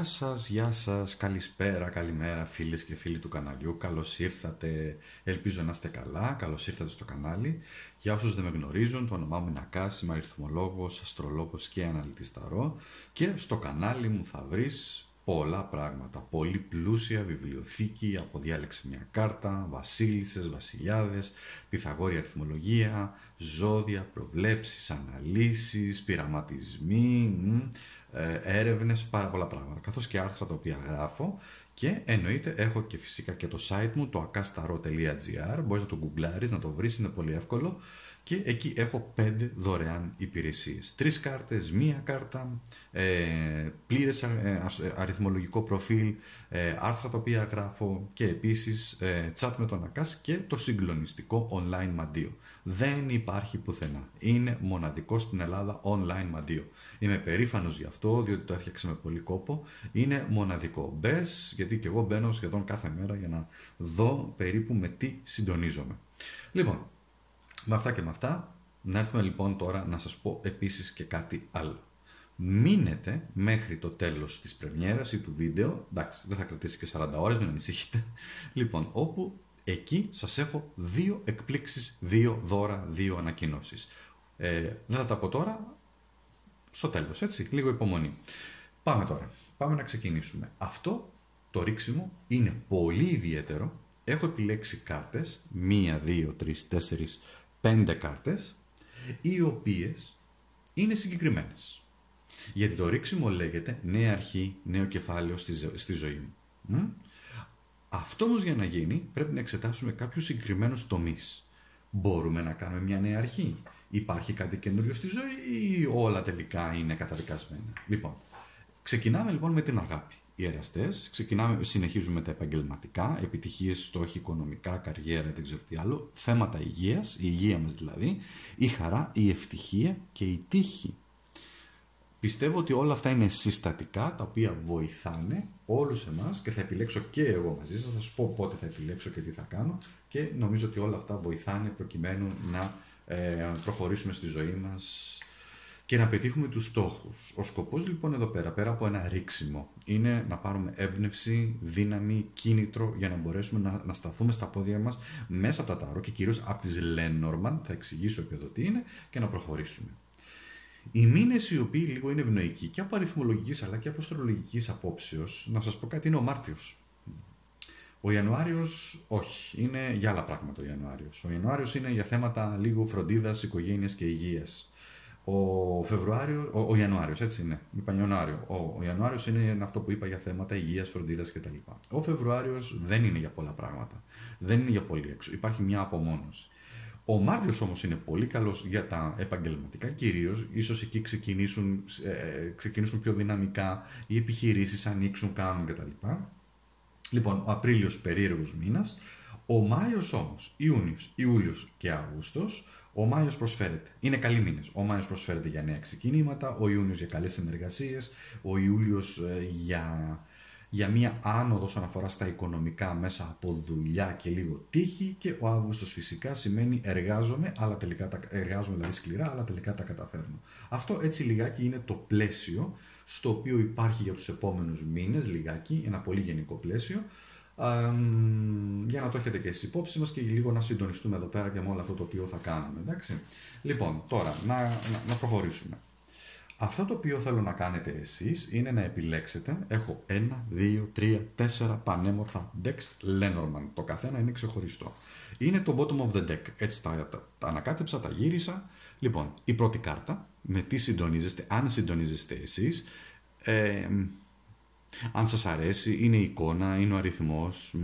Γεια σας, γεια σας, καλησπέρα, καλημέρα φίλες και φίλοι του καναλιού. Καλώς ήρθατε, ελπίζω να είστε καλά, καλώς ήρθατε στο κανάλι. Για όσους δεν με γνωρίζουν, το όνομά μου είναι Ακάς, είμαι αριθμολόγος, αστρολόγος και αναλυτής ταρό. Και στο κανάλι μου θα βρεις πολλά πράγματα, πολύ πλούσια βιβλιοθήκη, από διάλεξη μια κάρτα, βασίλισσες, βασιλιάδες, πυθαγόρια αριθμολογία, ζώδια, προβλέψεις, αναλύσεις, πειραματισμοί, ε, έρευνες, πάρα πολλά πράγματα, καθώς και άρθρα τα οποία γράφω και εννοείται έχω και φυσικά και το site μου, το akastaro.gr, μπορείς να το γκουγκλάρεις, να το βρεις, είναι πολύ εύκολο και εκεί έχω πέντε δωρεάν υπηρεσίες. Τρεις κάρτες, μία κάρτα, ε, πλήρες ε, αριθμολογικό προφίλ, ε, άρθρα τα οποία γράφω και επίσης ε, chat με τον Ακάς και το συγκλονιστικό online μαντίο. Δεν υπάρχει πουθενά. Είναι μοναδικό στην Ελλάδα online μαντίο. Είμαι περήφανος γι' αυτό, διότι το έφτιαξε με πολύ κόπο. Είναι μοναδικό. Μπες, γιατί και εγώ μπαίνω σχεδόν κάθε μέρα για να δω περίπου με τι συντονίζομαι. Λοιπόν, με αυτά και με αυτά, να έρθουμε λοιπόν τώρα να σας πω επίσης και κάτι άλλο. Μείνετε μέχρι το τέλος της πρεμιέρας ή του βίντεο, εντάξει δεν θα κρατήσει και 40 ώρες, μην ανησυχείτε, λοιπόν όπου εκεί σας έχω δύο εκπλήξεις, δύο δώρα, δύο ανακοινώσεις. Ε, δεν θα τα πω τώρα, στο τέλος, έτσι, λίγο υπομονή. Πάμε τώρα, πάμε να ξεκινήσουμε. Αυτό το ρίξιμο είναι πολύ ιδιαίτερο. Έχω επιλέξει κάρτες, μία, δύο, τρεις, τέσσερις, πέντε κάρτες, οι οποίες είναι συγκεκριμένες. Γιατί το ρίξιμο λέγεται νέα αρχή, νέο κεφάλαιο στη, στη ζωή μου. Αυτό όμως για να γίνει πρέπει να εξετάσουμε κάποιους συγκεκριμένους τομείς. Μπορούμε να κάνουμε μια νέα αρχή. Υπάρχει κάτι καινούριο στη ζωή ή όλα τελικά είναι καταδικασμένα. Λοιπόν, ξεκινάμε λοιπόν με την αγάπη οι εραστές, ξεκινάμε, συνεχίζουμε τα επαγγελματικά, επιτυχίες, στόχοι, οικονομικά, καριέρα, δεν ξέρω τι άλλο, θέματα υγείας, η υγεία μας δηλαδή, η χαρά, η ευτυχία και η τύχη. Πιστεύω ότι όλα αυτά είναι συστατικά τα οποία βοηθάνε όλους εμάς και θα επιλέξω και εγώ μαζί σας, θα σου πω πότε θα επιλέξω και τι θα κάνω και νομίζω ότι όλα αυτά βοηθάνε προκειμένου να ε, προχωρήσουμε στη ζωή μας και να πετύχουμε τους στόχους. Ο σκοπός λοιπόν εδώ πέρα, πέρα από ένα ρίξιμο, είναι να πάρουμε έμπνευση, δύναμη, κίνητρο για να μπορέσουμε να, να σταθούμε στα πόδια μας μέσα από τα τάρο και κυρίως από τις Lenormand, θα εξηγήσω και εδώ τι είναι, και να προχωρήσουμε. Οι μήνες οι οποίοι λίγο είναι ευνοϊκοί και από αριθμολογικής αλλά και από αστρολογική απόψεως, να σας πω κάτι, είναι ο Μάρτιος. Ο Ιανουάριος, όχι, είναι για άλλα πράγματα ο Ιανουάριος. Ο Ιανουάριος είναι για θέματα λίγο φροντίδας, οικογένειας και υγείας. Ο Φεβρουάριος, ο, ο Ιανουάριος, έτσι είναι. Είπα Ιανουάριο. Ο, ο Ιανουάριος είναι αυτό που είπα για θέματα υγείας, φροντίδας κτλ. Ο Φεβρουάριος δεν είναι για πολλά πράγματα. Δεν είναι για πολύ έξω. Υπάρχει μια απομόνωση. Ο Μάρτιος όμως είναι πολύ καλός για τα επαγγελματικά κυρίως. ίσως εκεί ξεκινήσουν, ε, ξεκινήσουν πιο δυναμικά, οι επιχειρήσεις ανοίξουν, κάνουν κτλ. Λοιπόν, ο Απρίλιος περίεργος μήνας. Ο Μάιος όμως, Ιούνιος, Ιούλιος και Αύγουστος ο Μάιος προσφέρεται. Είναι καλοί μήνες. Ο Μάιος προσφέρεται για νέα ξεκινήματα, ο Ιούνιος για καλές συνεργασίες, ο Ιούλιος ε, για, για μία άνοδο όσον αφορά στα οικονομικά μέσα από δουλειά και λίγο τύχη και ο Αύγουστος φυσικά σημαίνει εργάζομαι, αλλά τελικά τα, εργάζομαι δηλαδή σκληρά, αλλά τελικά τα καταφέρνω. Αυτό έτσι λιγάκι είναι το πλαίσιο στο οποίο υπάρχει για τους επόμενους μήνες, λιγάκι, ένα πολύ γενικό πλαίσιο, για να το έχετε και εσείς υπόψη μας και λίγο να συντονιστούμε εδώ πέρα και με όλο αυτό το οποίο θα κάνουμε. Εντάξει. Λοιπόν, τώρα να, να, να προχωρήσουμε. Αυτό το οποίο θέλω να κάνετε εσείς είναι να επιλέξετε, έχω ένα, δύο, τρία, τέσσερα πανέμορφα decks Lenormand, το καθένα είναι ξεχωριστό. Είναι το bottom of the deck, έτσι τα, τα, τα ανακάτεψα, τα γύρισα. Λοιπόν, η πρώτη κάρτα, με τι συντονίζεστε, αν συντονίζεστε εσείς, ε, αν σας αρέσει, είναι η εικόνα, είναι ο αριθμός.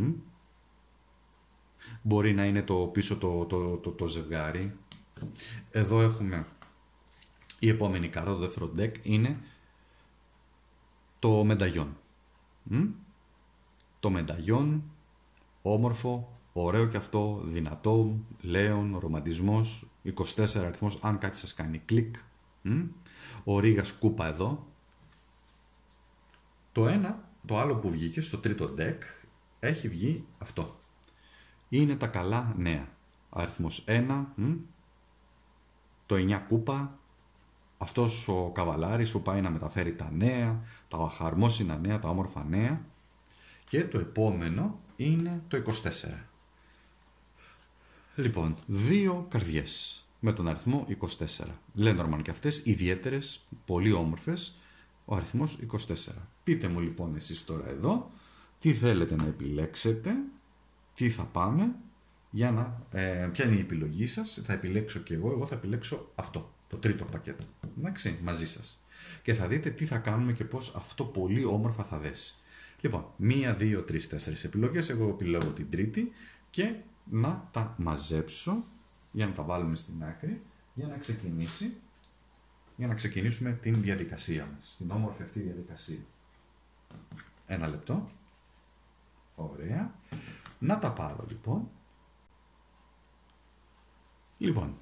Μπορεί να είναι το πίσω το, το, το, το ζευγάρι. Εδώ έχουμε η επόμενη κάρτα, το δεύτερο deck, είναι το μενταγιόν. Το μενταγιόν, όμορφο, ωραίο και αυτό, δυνατό, λέον, ρομαντισμός, 24 αριθμός, αν κάτι σας κάνει κλικ. Ο Ρίγας κούπα εδώ, το ένα, το άλλο που βγήκε στο τρίτο deck, έχει βγει αυτό. Είναι τα καλά νέα. Αριθμός 1, το 9 κούπα, αυτός ο καβαλάρης που πάει να μεταφέρει τα νέα, τα χαρμόσυνα νέα, τα όμορφα νέα και το επόμενο είναι το 24. Λοιπόν, δύο καρδιές με τον αριθμό 24. Λένε και αυτές ιδιαίτερες, πολύ όμορφες, ο αριθμός 24. Πείτε μου λοιπόν εσείς τώρα εδώ τι θέλετε να επιλέξετε, τι θα πάμε, για να, ε, ποια είναι η επιλογή σας, θα επιλέξω και εγώ, εγώ θα επιλέξω αυτό, το τρίτο πακέτο, εντάξει, μαζί σας. Και θα δείτε τι θα κάνουμε και πώς αυτό πολύ όμορφα θα δέσει. Λοιπόν, μία, δύο, τρεις, τέσσερις επιλογές, εγώ επιλέγω την τρίτη και να τα μαζέψω για να τα βάλουμε στην άκρη για να ξεκινήσει για να ξεκινήσουμε την διαδικασία μας, την όμορφη αυτή διαδικασία. Ένα λεπτό. Ωραία. Να τα πάρω λοιπόν. Λοιπόν,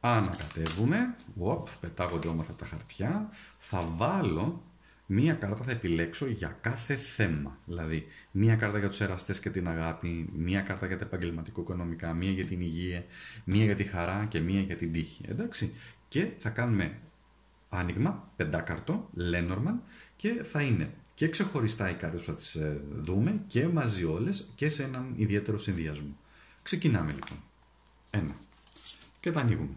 ανακατεύουμε. Οπ, πετάγονται όμορφα τα χαρτιά. Θα βάλω Μία κάρτα θα επιλέξω για κάθε θέμα. Δηλαδή, μία κάρτα για τους εραστές και την αγάπη, μία κάρτα για τα επαγγελματικό-οικονομικά, μία για την υγεία, μία για τη χαρά και μία για την τύχη. Εντάξει. Και θα κάνουμε άνοιγμα, πεντάκαρτο, Lenormand και θα είναι και ξεχωριστά οι κάρτες που θα τις ε, δούμε και μαζί όλες και σε έναν ιδιαίτερο συνδυασμό. Ξεκινάμε λοιπόν. Ένα. Και τα ανοίγουμε.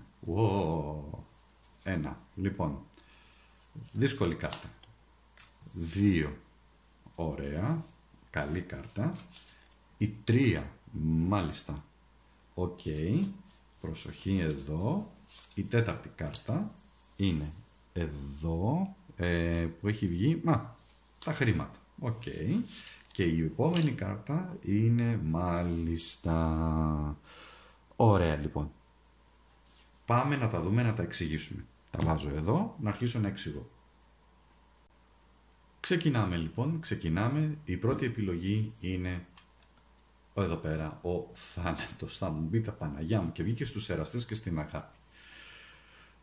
Ένα. Λοιπόν. Δύσκολη κάρτα. Δύο. Ωραία. Καλή κάρτα. Η τρία. Μάλιστα. Οκ. Προσοχή εδώ. Η τέταρτη κάρτα είναι εδώ ε, που έχει βγει. Μα, τα χρήματα. Οκ. Και η επόμενη κάρτα είναι μάλιστα. Ωραία λοιπόν. Πάμε να τα δούμε, να τα εξηγήσουμε. Τα βάζω εδώ, να αρχίσω να εξηγώ. Ξεκινάμε λοιπόν, ξεκινάμε. Η πρώτη επιλογή είναι εδώ πέρα ο θάνατος. Θα μου πείτε Παναγιά μου και βγήκε στους εραστές και στην αγάπη.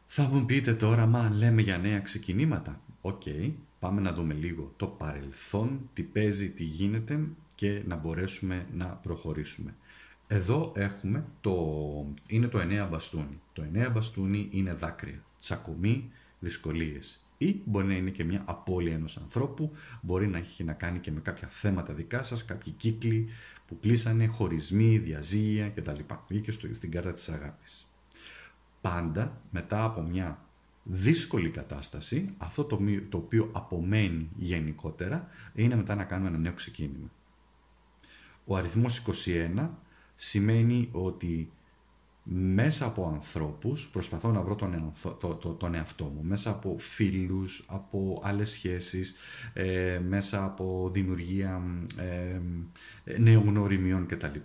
Θα μου πείτε τώρα, μα λέμε για νέα ξεκινήματα. Οκ, πάμε να δούμε λίγο το παρελθόν, τι παίζει, τι γίνεται και να μπορέσουμε να προχωρήσουμε. Εδώ έχουμε το, είναι το 9 μπαστούνι. Το 9 μπαστούνι είναι δάκρυα, τσακωμοί, δυσκολίες. Ή μπορεί να είναι και μια απώλεια ενός ανθρώπου, μπορεί να έχει να κάνει και με κάποια θέματα δικά σας, κάποιοι κύκλοι που κλείσανε, χωρισμοί, διαζύγια κτλ. Βγήκε στην κάρτα της αγάπης. Πάντα μετά από μια δύσκολη κατάσταση, αυτό το, το οποίο απομένει γενικότερα, είναι μετά να κάνουμε ένα νέο ξεκίνημα. Ο αριθμός 21 σημαίνει ότι μέσα από ανθρώπους προσπαθώ να βρω τον, το, το, τον εαυτό μου, μέσα από φίλους, από άλλες σχέσεις, ε, μέσα από δημιουργία ε, νέων γνωριμιών κτλ.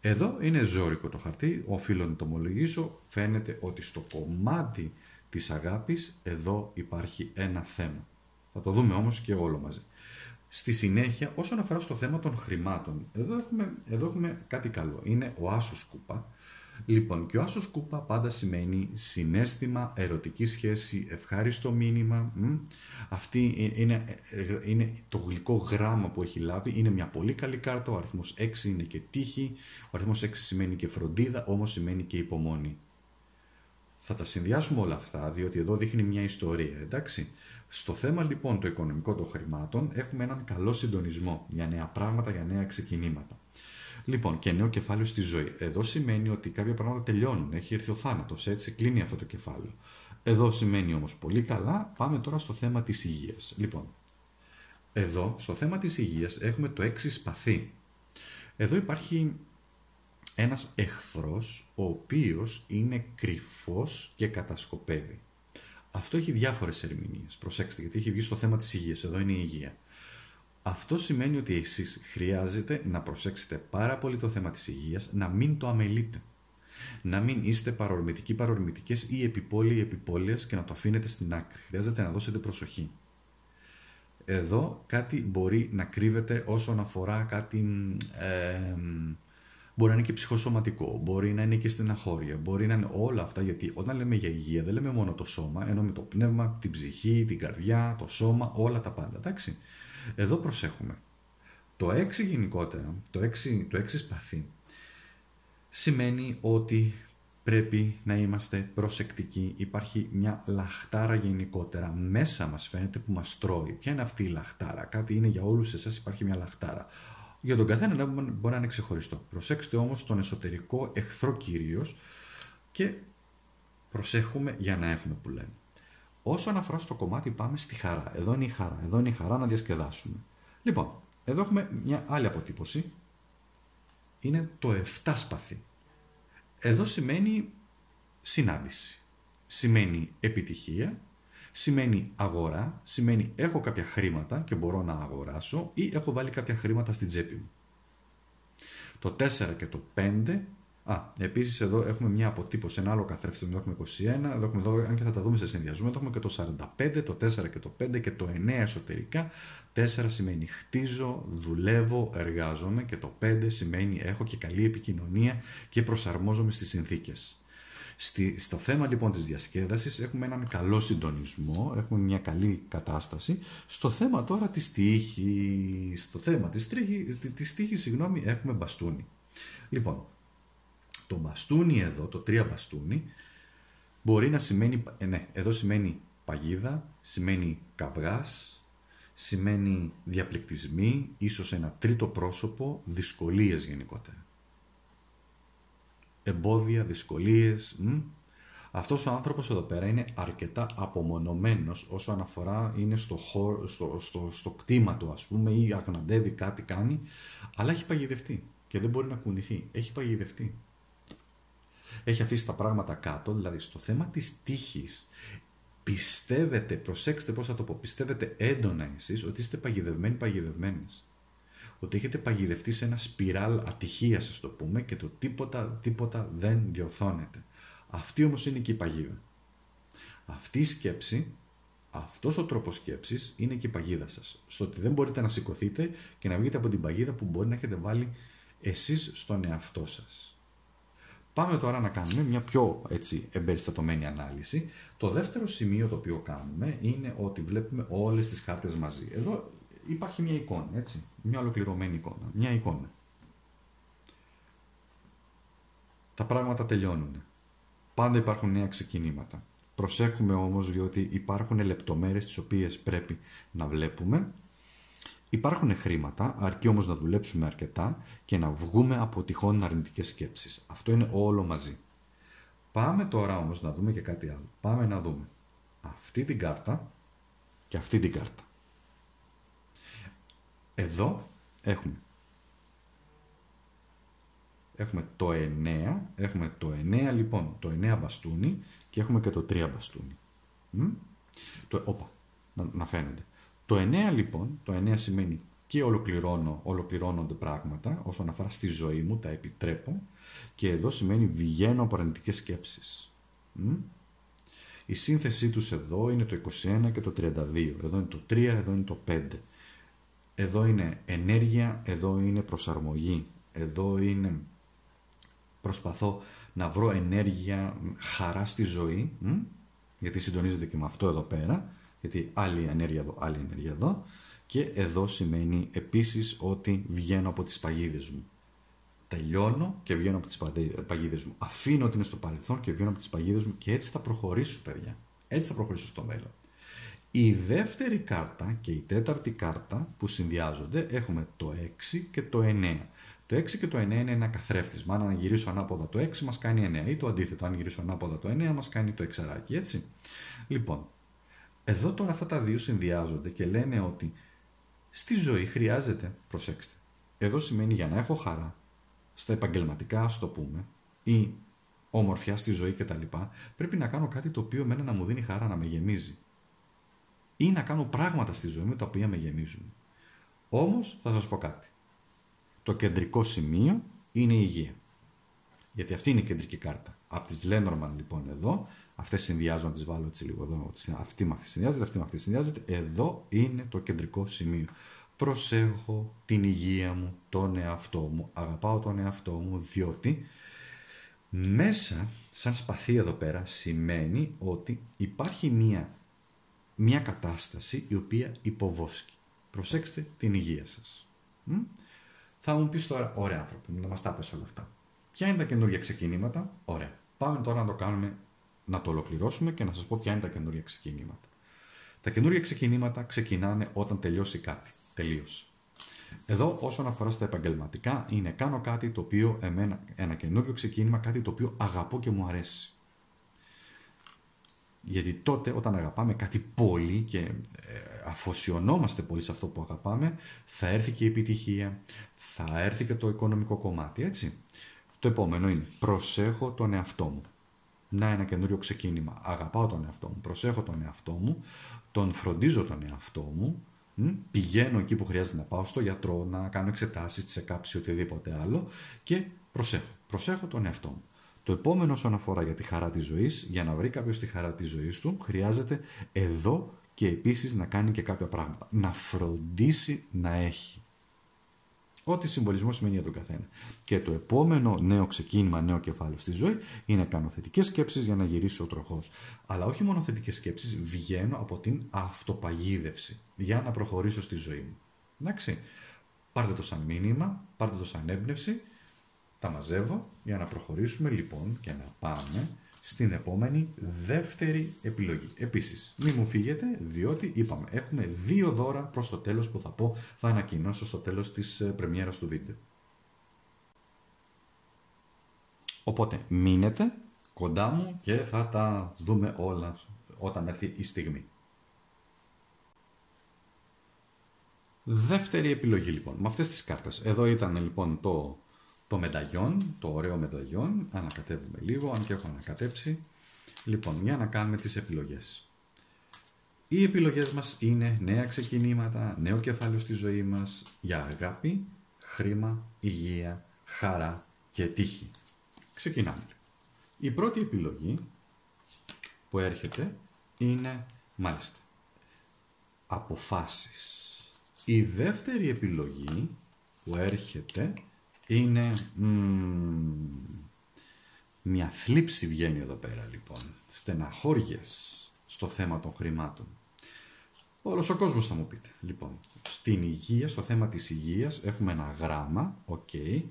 Εδώ είναι ζώρικο το χαρτί, οφείλω να το ομολογήσω, φαίνεται ότι στο κομμάτι της αγάπης εδώ υπάρχει ένα θέμα. Θα το δούμε όμως και όλο μαζί. Στη συνέχεια, όσον αφορά στο θέμα των χρημάτων, εδώ έχουμε, εδώ έχουμε κάτι καλό. Είναι ο Άσος Κούπα, Λοιπόν, και ο άσος κούπα πάντα σημαίνει συνέστημα, ερωτική σχέση, ευχάριστο μήνυμα. Αυτή είναι, είναι το γλυκό γράμμα που έχει λάβει. Είναι μια πολύ καλή κάρτα. Ο αριθμός 6 είναι και τύχη. Ο αριθμός 6 σημαίνει και φροντίδα, όμως σημαίνει και υπομονή. Θα τα συνδυάσουμε όλα αυτά, διότι εδώ δείχνει μια ιστορία, εντάξει. Στο θέμα λοιπόν το οικονομικό των χρημάτων έχουμε έναν καλό συντονισμό για νέα πράγματα, για νέα ξεκινήματα. Λοιπόν, και νέο κεφάλαιο στη ζωή. Εδώ σημαίνει ότι κάποια πράγματα τελειώνουν. Έχει έρθει ο θάνατος. Έτσι κλείνει αυτό το κεφάλαιο. Εδώ σημαίνει όμως πολύ καλά. Πάμε τώρα στο θέμα της υγείας. Λοιπόν, εδώ στο θέμα της υγείας έχουμε το έξι σπαθί. Εδώ υπάρχει ένας εχθρός ο οποίος είναι κρυφός και κατασκοπεύει. Αυτό έχει διάφορες ερμηνείες. Προσέξτε γιατί έχει βγει στο θέμα της υγείας. Εδώ είναι η υγεία. Αυτό σημαίνει ότι εσείς χρειάζεται να προσέξετε πάρα πολύ το θέμα της υγείας, να μην το αμελείτε. Να μην είστε παρορμητικοί, παρορμητικές ή επιπόλαιοι, επιπόλαιες και να το αφήνετε στην άκρη. Χρειάζεται να δώσετε προσοχή. Εδώ κάτι μπορεί να κρύβεται όσον αφορά κάτι... Ε, μπορεί να είναι και ψυχοσωματικό, μπορεί να είναι και στεναχώρια, μπορεί να είναι όλα αυτά γιατί όταν λέμε για υγεία δεν λέμε μόνο το σώμα, εννοούμε το πνεύμα, την ψυχή, την καρδιά, το σώμα, όλα τα πάντα, εντάξει. Εδώ προσέχουμε. Το 6 γενικότερα, το 6, το 6 σπαθί, σημαίνει ότι πρέπει να είμαστε προσεκτικοί. Υπάρχει μια λαχτάρα γενικότερα. Μέσα μας φαίνεται που μας τρώει. Ποια είναι αυτή η λαχτάρα; Κάτι είναι για όλους εσάς υπάρχει μια λαχτάρα. Για τον καθένα μπορεί να είναι ξεχωριστό. Προσέξτε όμως τον εσωτερικό εχθρό κυρίως και προσέχουμε για να έχουμε που λέμε. Όσον αφορά στο κομμάτι πάμε στη χαρά. Εδώ είναι η χαρά. Εδώ είναι η χαρά να διασκεδάσουμε. Λοιπόν, εδώ έχουμε μια άλλη αποτύπωση. Είναι το 7 σπαθί. Εδώ σημαίνει συνάντηση. Σημαίνει επιτυχία, σημαίνει αγορά, σημαίνει έχω κάποια χρήματα και μπορώ να αγοράσω ή έχω βάλει κάποια χρήματα στην τσέπη μου. Το 4 και το 5 Α, επίσης εδώ έχουμε μια αποτύπωση, ένα άλλο καθρέφτη. Εδώ έχουμε 21, εδώ έχουμε εδώ, αν και θα τα δούμε σε συνδυασμό, εδώ έχουμε και το 45, το 4 και το 5 και το 9 εσωτερικά. 4 σημαίνει χτίζω, δουλεύω, εργάζομαι και το 5 σημαίνει έχω και καλή επικοινωνία και προσαρμόζομαι στις συνθήκες. Στη, στο θέμα λοιπόν της διασκέδασης έχουμε έναν καλό συντονισμό, έχουμε μια καλή κατάσταση. Στο θέμα τώρα της τύχης, στο θέμα της, τύχη, της τύχης, συγγνώμη, έχουμε μπαστούνι. Λοιπόν, το μπαστούνι εδώ, το τρία μπαστούνι, μπορεί να σημαίνει, ε, ναι, εδώ σημαίνει παγίδα, σημαίνει καυγάς, σημαίνει διαπληκτισμοί, ίσως ένα τρίτο πρόσωπο, δυσκολίες γενικότερα. Εμπόδια, δυσκολίες. Μ; Αυτός ο άνθρωπος εδώ πέρα είναι αρκετά απομονωμένος όσο αναφορά είναι στο, χώρο, στο, στο, στο κτήμα του ας πούμε ή αγναντεύει κάτι κάνει, αλλά έχει παγιδευτεί και δεν μπορεί να κουνηθεί. Έχει παγιδευτεί έχει αφήσει τα πράγματα κάτω, δηλαδή στο θέμα της τύχης πιστεύετε, προσέξτε πώς θα το πω, πιστεύετε έντονα εσείς ότι είστε παγιδευμένοι παγιδευμένες; Ότι έχετε παγιδευτεί σε ένα σπιράλ ατυχίας, ας το πούμε, και το τίποτα, τίποτα δεν διορθώνεται. Αυτή όμως είναι και η παγίδα. Αυτή η σκέψη, αυτός ο τρόπος σκέψης είναι και η παγίδα σας. Στο ότι δεν μπορείτε να σηκωθείτε και να βγείτε από την παγίδα που μπορεί να έχετε βάλει εσείς στον εαυτό σας. Πάμε τώρα να κάνουμε μια πιο έτσι, εμπεριστατωμένη ανάλυση. Το δεύτερο σημείο το οποίο κάνουμε είναι ότι βλέπουμε όλες τις κάρτες μαζί. Εδώ υπάρχει μια εικόνα, έτσι, μια ολοκληρωμένη εικόνα, μια εικόνα. Τα πράγματα τελειώνουν. Πάντα υπάρχουν νέα ξεκινήματα. Προσέχουμε όμως διότι υπάρχουν λεπτομέρειες τις οποίες πρέπει να βλέπουμε Υπάρχουν χρήματα, αρκεί όμως να δουλέψουμε αρκετά και να βγούμε από τυχόν αρνητικές σκέψεις. Αυτό είναι όλο μαζί. Πάμε τώρα όμως να δούμε και κάτι άλλο. Πάμε να δούμε αυτή την κάρτα και αυτή την κάρτα. Εδώ έχουμε Έχουμε το 9, έχουμε το 9 λοιπόν, το 9 μπαστούνι και έχουμε και το 3 μπαστούνι. Το, όπα, να, να φαίνονται. Το 9 λοιπόν, το 9 σημαίνει και ολοκληρώνω, ολοκληρώνονται πράγματα όσον αφορά στη ζωή μου, τα επιτρέπω και εδώ σημαίνει βγαίνω από αρνητικές σκέψεις. Η σύνθεσή τους εδώ είναι το 21 και το 32. Εδώ είναι το 3, εδώ είναι το 5. Εδώ είναι ενέργεια, εδώ είναι προσαρμογή. Εδώ είναι προσπαθώ να βρω ενέργεια, χαρά στη ζωή, γιατί συντονίζεται και με αυτό εδώ πέρα γιατί άλλη ενέργεια εδώ, άλλη ενέργεια εδώ και εδώ σημαίνει επίσης ότι βγαίνω από τις παγίδες μου. Τελειώνω και βγαίνω από τις παγίδες μου. Αφήνω ότι είναι στο παρελθόν και βγαίνω από τις παγίδες μου και έτσι θα προχωρήσω παιδιά. Έτσι θα προχωρήσω στο μέλλον. Η δεύτερη κάρτα και η τέταρτη κάρτα που συνδυάζονται έχουμε το 6 και το 9. Το 6 και το 9 είναι ένα καθρέφτισμα. Αν γυρίσω ανάποδα το 6 μας κάνει 9 ή το αντίθετο. Αν γυρίσω ανάποδα το 9 μας κάνει το 6 έτσι. Λοιπόν, εδώ τώρα αυτά τα δύο συνδυάζονται και λένε ότι στη ζωή χρειάζεται, προσέξτε, εδώ σημαίνει για να έχω χαρά, στα επαγγελματικά ας το πούμε, ή ομορφιά στη ζωή κτλ. Πρέπει να κάνω κάτι το οποίο εμένα να μου δίνει χαρά, να με γεμίζει. Ή να κάνω πράγματα στη ζωή μου τα οποία με γεμίζουν. Όμως θα σας πω κάτι. Το κεντρικό σημείο είναι η υγεία. Γιατί αυτή είναι η κεντρική κάρτα. Από τις Lenormand λοιπόν εδώ Αυτές συνδυάζω να τις βάλω έτσι λίγο εδώ. Αυτή με αυτή συνδυάζεται, αυτή με αυτή συνδυάζεται. Εδώ είναι το κεντρικό σημείο. Προσέχω την υγεία μου, τον εαυτό μου. Αγαπάω τον εαυτό μου, διότι μέσα, σαν σπαθί εδώ πέρα, σημαίνει ότι υπάρχει μία, μία κατάσταση η οποία υποβόσκει. Προσέξτε την υγεία σας. Θα μου πεις τώρα, ωραία άνθρωπο, να μας τα πες όλα αυτά. Ποια είναι τα καινούργια ξεκινήματα, ωραία. Πάμε τώρα να το κάνουμε, να το ολοκληρώσουμε και να σας πω ποια είναι τα καινούργια ξεκινήματα. Τα καινούργια ξεκινήματα ξεκινάνε όταν τελειώσει κάτι. Τελείωσε. Εδώ όσον αφορά στα επαγγελματικά είναι κάνω κάτι το οποίο εμένα, ένα καινούριο ξεκίνημα, κάτι το οποίο αγαπώ και μου αρέσει. Γιατί τότε όταν αγαπάμε κάτι πολύ και ε, αφοσιωνόμαστε πολύ σε αυτό που αγαπάμε, θα έρθει και η επιτυχία, θα έρθει και το οικονομικό κομμάτι, έτσι. Το επόμενο είναι προσέχω τον εαυτό μου. Να ένα καινούριο ξεκίνημα. Αγαπάω τον εαυτό μου, προσέχω τον εαυτό μου, τον φροντίζω τον εαυτό μου, πηγαίνω εκεί που χρειάζεται να πάω στο γιατρό, να κάνω εξετάσεις, σε κάψη, οτιδήποτε άλλο και προσέχω. Προσέχω τον εαυτό μου. Το επόμενο όσον αφορά για τη χαρά της ζωής, για να βρει κάποιος τη χαρά της ζωής του, χρειάζεται εδώ και επίσης να κάνει και κάποια πράγματα. Να φροντίσει να έχει. Ό,τι συμβολισμός σημαίνει για τον καθένα. Και το επόμενο νέο ξεκίνημα, νέο κεφάλαιο στη ζωή είναι να κάνω θετικές σκέψεις για να γυρίσει ο τροχός. Αλλά όχι μόνο θετικές σκέψεις, βγαίνω από την αυτοπαγίδευση για να προχωρήσω στη ζωή μου. Εντάξει. Πάρτε το σαν μήνυμα, πάρτε το σαν έμπνευση, τα μαζεύω για να προχωρήσουμε λοιπόν και να πάμε στην επόμενη δεύτερη επιλογή. Επίσης, μην μου φύγετε, διότι είπαμε, έχουμε δύο δώρα προς το τέλος που θα πω, θα ανακοινώσω στο τέλος της ε, πρεμιέρας του βίντεο. Οπότε, μείνετε κοντά μου και θα τα δούμε όλα όταν έρθει η στιγμή. Δεύτερη επιλογή λοιπόν, με αυτές τις κάρτες. Εδώ ήταν λοιπόν το το μεταγιόν, το ωραίο μεταγιόν, ανακατεύουμε λίγο, αν και έχω ανακατέψει. Λοιπόν, για να κάνουμε τις επιλογές. Οι επιλογές μας είναι νέα ξεκινήματα, νέο κεφάλαιο στη ζωή μας, για αγάπη, χρήμα, υγεία, χαρά και τύχη. Ξεκινάμε. Η πρώτη επιλογή που έρχεται είναι, μάλιστα, αποφάσεις. Η δεύτερη επιλογή που έρχεται είναι μια θλίψη βγαίνει εδώ πέρα λοιπόν. Στεναχώριες στο θέμα των χρημάτων. Όλος ο κόσμος θα μου πείτε. Λοιπόν, στην υγεία, στο θέμα της υγείας έχουμε ένα γράμμα, OK. Okay.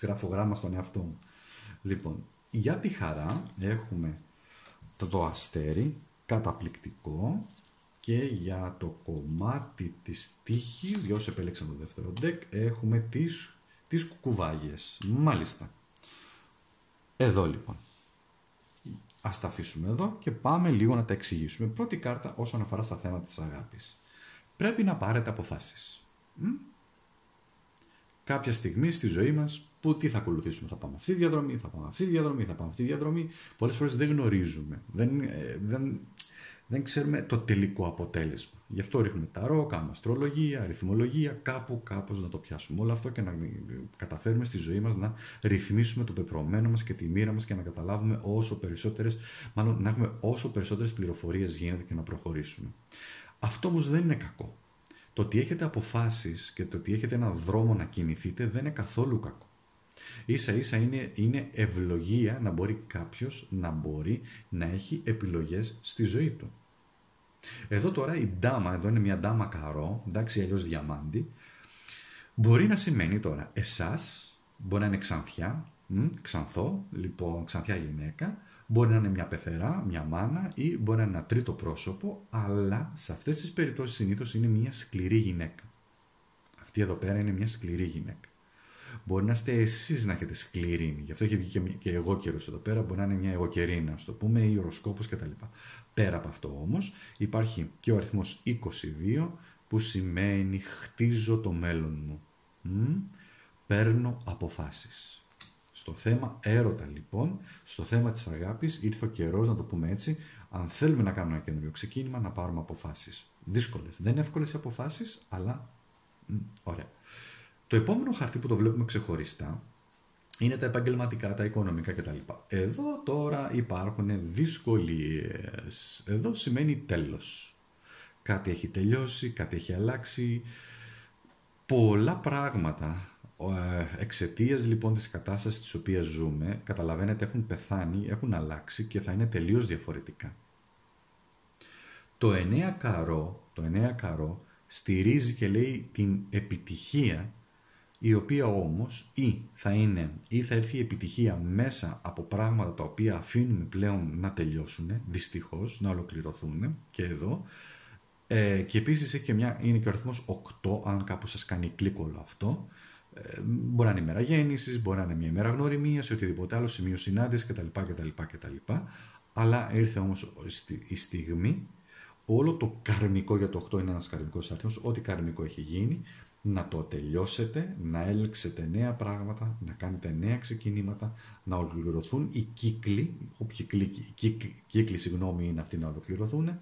Γράφω γράμμα στον εαυτό μου. Λοιπόν, για τη χαρά έχουμε το αστέρι, καταπληκτικό και για το κομμάτι της τύχης, για όσοι επέλεξαν το δεύτερο deck, έχουμε τις τις κουκουβάγιες. Μάλιστα. Εδώ λοιπόν. Ας τα αφήσουμε εδώ και πάμε λίγο να τα εξηγήσουμε. Πρώτη κάρτα όσον αφορά στα θέματα της αγάπης. Πρέπει να πάρετε αποφάσεις. Μ; Κάποια στιγμή στη ζωή μας που τι θα ακολουθήσουμε. Θα πάμε αυτή τη διαδρομή, θα πάμε αυτή τη διαδρομή, θα πάμε αυτή τη διαδρομή. Πολλές φορές δεν γνωρίζουμε. Δεν, ε, δεν δεν ξέρουμε το τελικό αποτέλεσμα. Γι' αυτό ρίχνουμε ταρό, κάνουμε αστρολογία, αριθμολογία, κάπου κάπως να το πιάσουμε όλο αυτό και να καταφέρουμε στη ζωή μας να ρυθμίσουμε το πεπρωμένο μας και τη μοίρα μας και να καταλάβουμε όσο περισσότερες, μάλλον να έχουμε όσο περισσότερες πληροφορίες γίνεται και να προχωρήσουμε. Αυτό όμως δεν είναι κακό. Το ότι έχετε αποφάσεις και το ότι έχετε έναν δρόμο να κινηθείτε δεν είναι καθόλου κακό. Ίσα ίσα είναι, είναι ευλογία να μπορεί κάποιος να μπορεί να έχει επιλογές στη ζωή του. Εδώ τώρα η ντάμα, εδώ είναι μια ντάμα καρό, εντάξει αλλιώς διαμάντη, μπορεί να σημαίνει τώρα εσάς, μπορεί να είναι ξανθιά, ξανθό, λοιπόν ξανθιά γυναίκα, μπορεί να είναι μια πεθερά, μια μάνα ή μπορεί να είναι ένα τρίτο πρόσωπο, αλλά σε αυτές τις περιπτώσεις συνήθως είναι μια σκληρή γυναίκα. Αυτή εδώ πέρα είναι μια σκληρή γυναίκα. Μπορεί να είστε εσείς να έχετε σκληρίνη. Γι' αυτό έχει βγει και, εγώ καιρό εδώ πέρα. Μπορεί να είναι μια εγωκερίνη, ας το πούμε, ή οροσκόπος κτλ. Πέρα από αυτό όμως, υπάρχει και ο αριθμός 22 που σημαίνει χτίζω το μέλλον μου. Μ; Παίρνω αποφάσεις. Στο θέμα έρωτα λοιπόν, στο θέμα της αγάπης ήρθε ο καιρός να το πούμε έτσι, αν θέλουμε να κάνουμε ένα καινούριο ξεκίνημα να πάρουμε αποφάσεις. Δύσκολες. Δεν είναι εύκολες οι αποφάσεις, αλλά μ, ωραία. Το επόμενο χαρτί που το βλέπουμε ξεχωριστά είναι τα επαγγελματικά, τα οικονομικά κτλ. Εδώ τώρα υπάρχουν δυσκολίες. Εδώ σημαίνει τέλος. Κάτι έχει τελειώσει, κάτι έχει αλλάξει. Πολλά πράγματα ε, εξαιτίας λοιπόν της κατάστασης της οποίας ζούμε, καταλαβαίνετε έχουν πεθάνει, έχουν αλλάξει και θα είναι τελείως διαφορετικά. Το 9 καρό, το 9 καρό στηρίζει και λέει την επιτυχία η οποία όμως ή θα είναι ή θα έρθει η επιτυχία μέσα από πράγματα τα οποία αφήνουμε πλέον να τελειώσουν, δυστυχώς, να ολοκληρωθούν και εδώ. Ε, και επίσης έχει και μια, είναι και ο αριθμός 8, αν κάπως σας κάνει κλικ όλο αυτό. Ε, μπορεί να είναι η μέρα γέννησης, μπορεί να είναι μια ημέρα γνωριμίας, οτιδήποτε άλλο, σημείο συνάντησης κτλ. κτλ, κτλ. Αλλά ήρθε όμως η στιγμή όλο το καρμικό για το 8 είναι ένας καρμικός αριθμός, ό,τι καρμικό έχει γίνει, να το τελειώσετε, να έλξετε νέα πράγματα, να κάνετε νέα ξεκινήματα, να ολοκληρωθούν οι κύκλοι, όποιοι κύκλοι, κύκλοι, κύκλοι συγγνώμη, είναι αυτοί να ολοκληρωθούν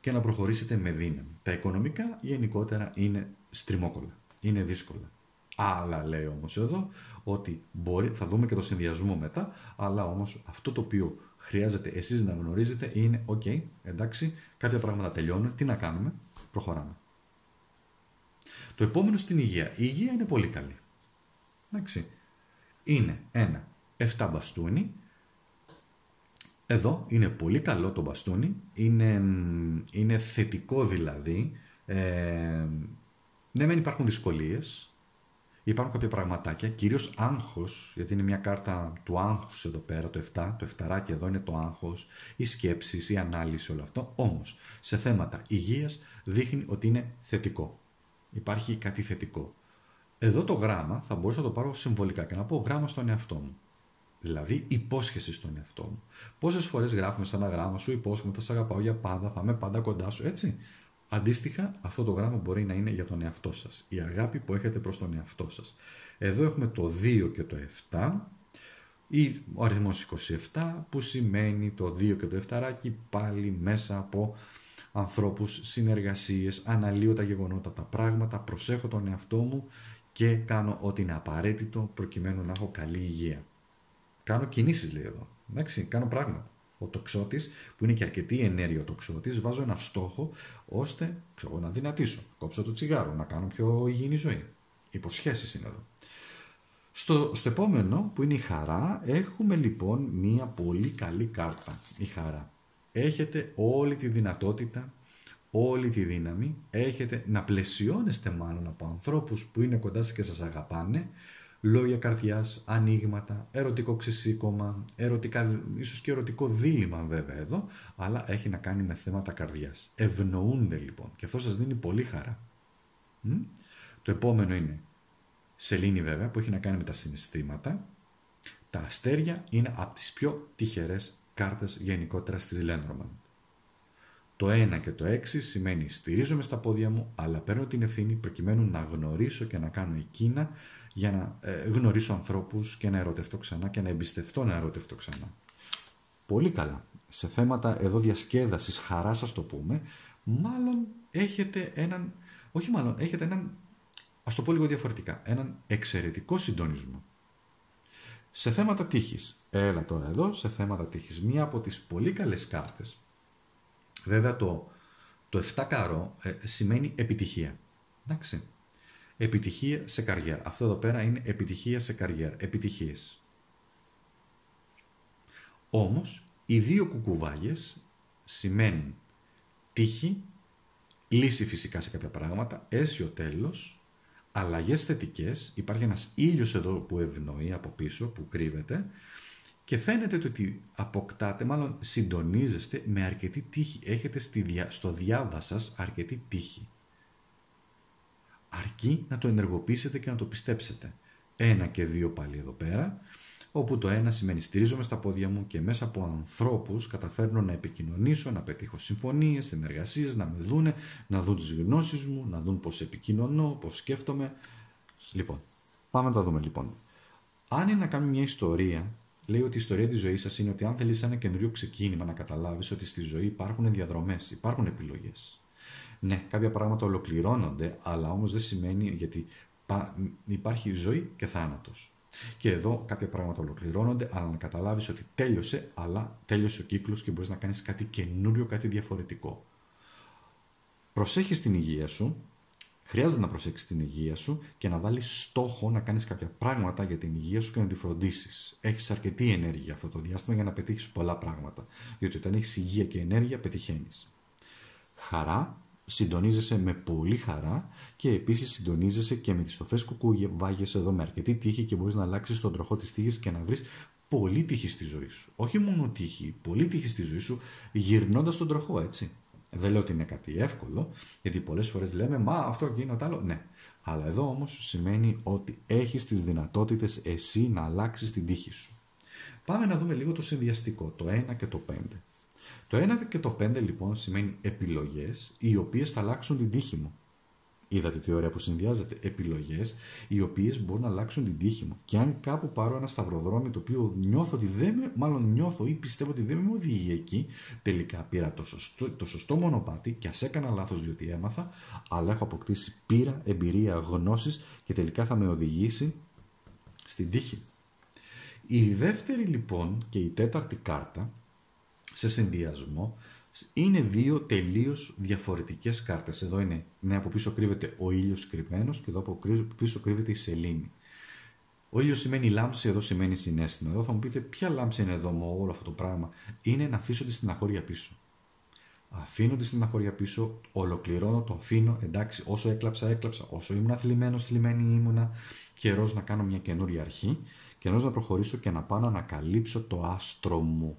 και να προχωρήσετε με δύναμη. Τα οικονομικά γενικότερα είναι στριμόκολα, είναι δύσκολα. Άλλα λέει όμως εδώ ότι μπορεί, θα δούμε και το συνδυασμό μετά, αλλά όμως αυτό το οποίο χρειάζεται εσείς να γνωρίζετε είναι ok, εντάξει, κάποια πράγματα τελειώνουν, τι να κάνουμε, προχωράμε. Το επόμενο στην υγεία. Η υγεία είναι πολύ καλή. Εντάξει. Είναι ένα 7 μπαστούνι. Εδώ είναι πολύ καλό το μπαστούνι. Είναι, είναι θετικό δηλαδή. Ε, ναι, δεν υπάρχουν δυσκολίες. Υπάρχουν κάποια πραγματάκια, κυρίως άγχος, γιατί είναι μια κάρτα του άγχους εδώ πέρα, το 7, το 7 εδώ είναι το άγχος, οι σκέψεις, η ανάλυση, όλο αυτό. Όμως, σε θέματα υγείας δείχνει ότι είναι θετικό υπάρχει κάτι θετικό. Εδώ το γράμμα θα μπορούσα να το πάρω συμβολικά και να πω γράμμα στον εαυτό μου. Δηλαδή υπόσχεση στον εαυτό μου. Πόσες φορές γράφουμε σε ένα γράμμα σου υπόσχομαι, θα σε αγαπάω για πάντα, θα είμαι πάντα κοντά σου, έτσι. Αντίστοιχα, αυτό το γράμμα μπορεί να είναι για τον εαυτό σας. Η αγάπη που έχετε προς τον εαυτό σας. Εδώ έχουμε το 2 και το 7 ή ο αριθμός 27 που σημαίνει το 2 και το 7 πάλι μέσα από ανθρώπους, συνεργασίες, αναλύω τα γεγονότα, τα πράγματα, προσέχω τον εαυτό μου και κάνω ό,τι είναι απαραίτητο προκειμένου να έχω καλή υγεία. Κάνω κινήσεις λέει εδώ, εντάξει, κάνω πράγματα. Ο τοξότης, που είναι και αρκετή ενέργεια ο τοξότης, βάζω ένα στόχο ώστε ξέρω, να δυνατήσω, κόψω το τσιγάρο, να κάνω πιο υγιεινή ζωή. Υποσχέσεις είναι εδώ. Στο, στο επόμενο που είναι η χαρά έχουμε λοιπόν μία πολύ καλή κάρτα, η χαρά έχετε όλη τη δυνατότητα, όλη τη δύναμη, έχετε να πλαισιώνεστε μάλλον από ανθρώπους που είναι κοντά σας και σας αγαπάνε, λόγια καρδιάς, ανοίγματα, ερωτικό ξεσήκωμα, ερωτικά, ίσως και ερωτικό δίλημα βέβαια εδώ, αλλά έχει να κάνει με θέματα καρδιάς. Ευνοούνται λοιπόν και αυτό σας δίνει πολύ χαρά. Το επόμενο είναι σελήνη βέβαια που έχει να κάνει με τα συναισθήματα. Τα αστέρια είναι από τις πιο τυχερές κάρτες γενικότερα στις Lenormand. Το 1 και το 6 σημαίνει στηρίζομαι στα πόδια μου, αλλά παίρνω την ευθύνη προκειμένου να γνωρίσω και να κάνω εκείνα για να ε, γνωρίσω ανθρώπους και να ερωτευτώ ξανά και να εμπιστευτώ να ερωτευτώ ξανά. Πολύ καλά. Σε θέματα εδώ διασκέδασης, χαράς σας το πούμε, μάλλον έχετε έναν, όχι μάλλον, έχετε έναν, ας το πω λίγο διαφορετικά, έναν εξαιρετικό συντονισμό. Σε θέματα τύχης, έλα τώρα εδώ, σε θέματα τύχης, μία από τις πολύ καλές κάρτες, βέβαια το, το 7 καρό ε, σημαίνει επιτυχία. Εντάξει. Επιτυχία σε καριέρα. Αυτό εδώ πέρα είναι επιτυχία σε καριέρα. Επιτυχίες. Όμως, οι δύο κουκουβάγες σημαίνουν τύχη, λύση φυσικά σε κάποια πράγματα, αίσιο τέλος αλλαγές θετικές. Υπάρχει ένας ήλιος εδώ που ευνοεί από πίσω, που κρύβεται και φαίνεται ότι αποκτάτε, μάλλον συντονίζεστε με αρκετή τύχη. Έχετε στο διάβα σας αρκετή τύχη. Αρκεί να το ενεργοποιήσετε και να το πιστέψετε. Ένα και δύο πάλι εδώ πέρα όπου το ένα σημαίνει στηρίζομαι στα πόδια μου και μέσα από ανθρώπους καταφέρνω να επικοινωνήσω, να πετύχω συμφωνίες, συνεργασίες, να με δούνε, να δουν τις γνώσεις μου, να δουν πώς επικοινωνώ, πώς σκέφτομαι. Λοιπόν, πάμε να τα δούμε λοιπόν. Αν είναι να κάνουμε μια ιστορία, λέει ότι η ιστορία της ζωής σας είναι ότι αν θέλεις ένα καινούριο ξεκίνημα να καταλάβεις ότι στη ζωή υπάρχουν διαδρομές, υπάρχουν επιλογές. Ναι, κάποια πράγματα ολοκληρώνονται, αλλά όμως δεν σημαίνει γιατί υπάρχει ζωή και θάνατος. Και εδώ κάποια πράγματα ολοκληρώνονται, αλλά να καταλάβεις ότι τέλειωσε, αλλά τέλειωσε ο κύκλος και μπορείς να κάνεις κάτι καινούριο, κάτι διαφορετικό. Προσέχεις την υγεία σου, χρειάζεται να προσέξεις την υγεία σου και να βάλεις στόχο να κάνεις κάποια πράγματα για την υγεία σου και να τη φροντίσεις. Έχεις αρκετή ενέργεια αυτό το διάστημα για να πετύχεις πολλά πράγματα. Διότι όταν έχεις υγεία και ενέργεια, πετυχαίνεις. Χαρά συντονίζεσαι με πολύ χαρά και επίσης συντονίζεσαι και με τις σοφές κουκούβάγε εδώ με αρκετή τύχη και μπορείς να αλλάξεις τον τροχό της τύχης και να βρεις πολύ τύχη στη ζωή σου. Όχι μόνο τύχη, πολύ τύχη στη ζωή σου γυρνώντας τον τροχό, έτσι. Δεν λέω ότι είναι κάτι εύκολο, γιατί πολλές φορές λέμε Μα αυτό και είναι το άλλο. Ναι. Αλλά εδώ όμως σημαίνει ότι έχεις τις δυνατότητες εσύ να αλλάξεις την τύχη σου. Πάμε να δούμε λίγο το συνδυαστικό, το 1 και το 5. Το 1 και το 5 λοιπόν σημαίνει επιλογές οι οποίες θα αλλάξουν την τύχη μου. Είδατε τι ωραία που συνδυάζεται. Επιλογές οι οποίες μπορούν να αλλάξουν την τύχη μου. Και αν κάπου πάρω ένα σταυροδρόμι το οποίο νιώθω ότι δεν με, μάλλον νιώθω ή πιστεύω ότι δεν με οδηγεί εκεί, τελικά πήρα το σωστό, το σωστό μονοπάτι και ας έκανα λάθος διότι έμαθα, αλλά έχω αποκτήσει πείρα, εμπειρία, γνώσεις και τελικά θα με οδηγήσει στην τύχη. Η δεύτερη λοιπόν και η τέταρτη κάρτα σε συνδυασμό είναι δύο τελείως διαφορετικές κάρτες. Εδώ είναι, ναι, από πίσω κρύβεται ο ήλιος κρυμμένος και εδώ από πίσω κρύβεται η σελήνη. Ο ήλιος σημαίνει λάμψη, εδώ σημαίνει συνέστημα. Εδώ θα μου πείτε, ποια λάμψη είναι εδώ με όλο αυτό το πράγμα. Είναι να αφήσω τη στεναχώρια πίσω. Αφήνω τη στεναχώρια πίσω, ολοκληρώνω, το αφήνω. Εντάξει, όσο έκλαψα, έκλαψα. Όσο ήμουν θλιμμένο, θλιμμένη ήμουνα. Καιρός να κάνω μια καινούρια αρχή. Καιρός να προχωρήσω και να πάω να ανακαλύψω το άστρο μου.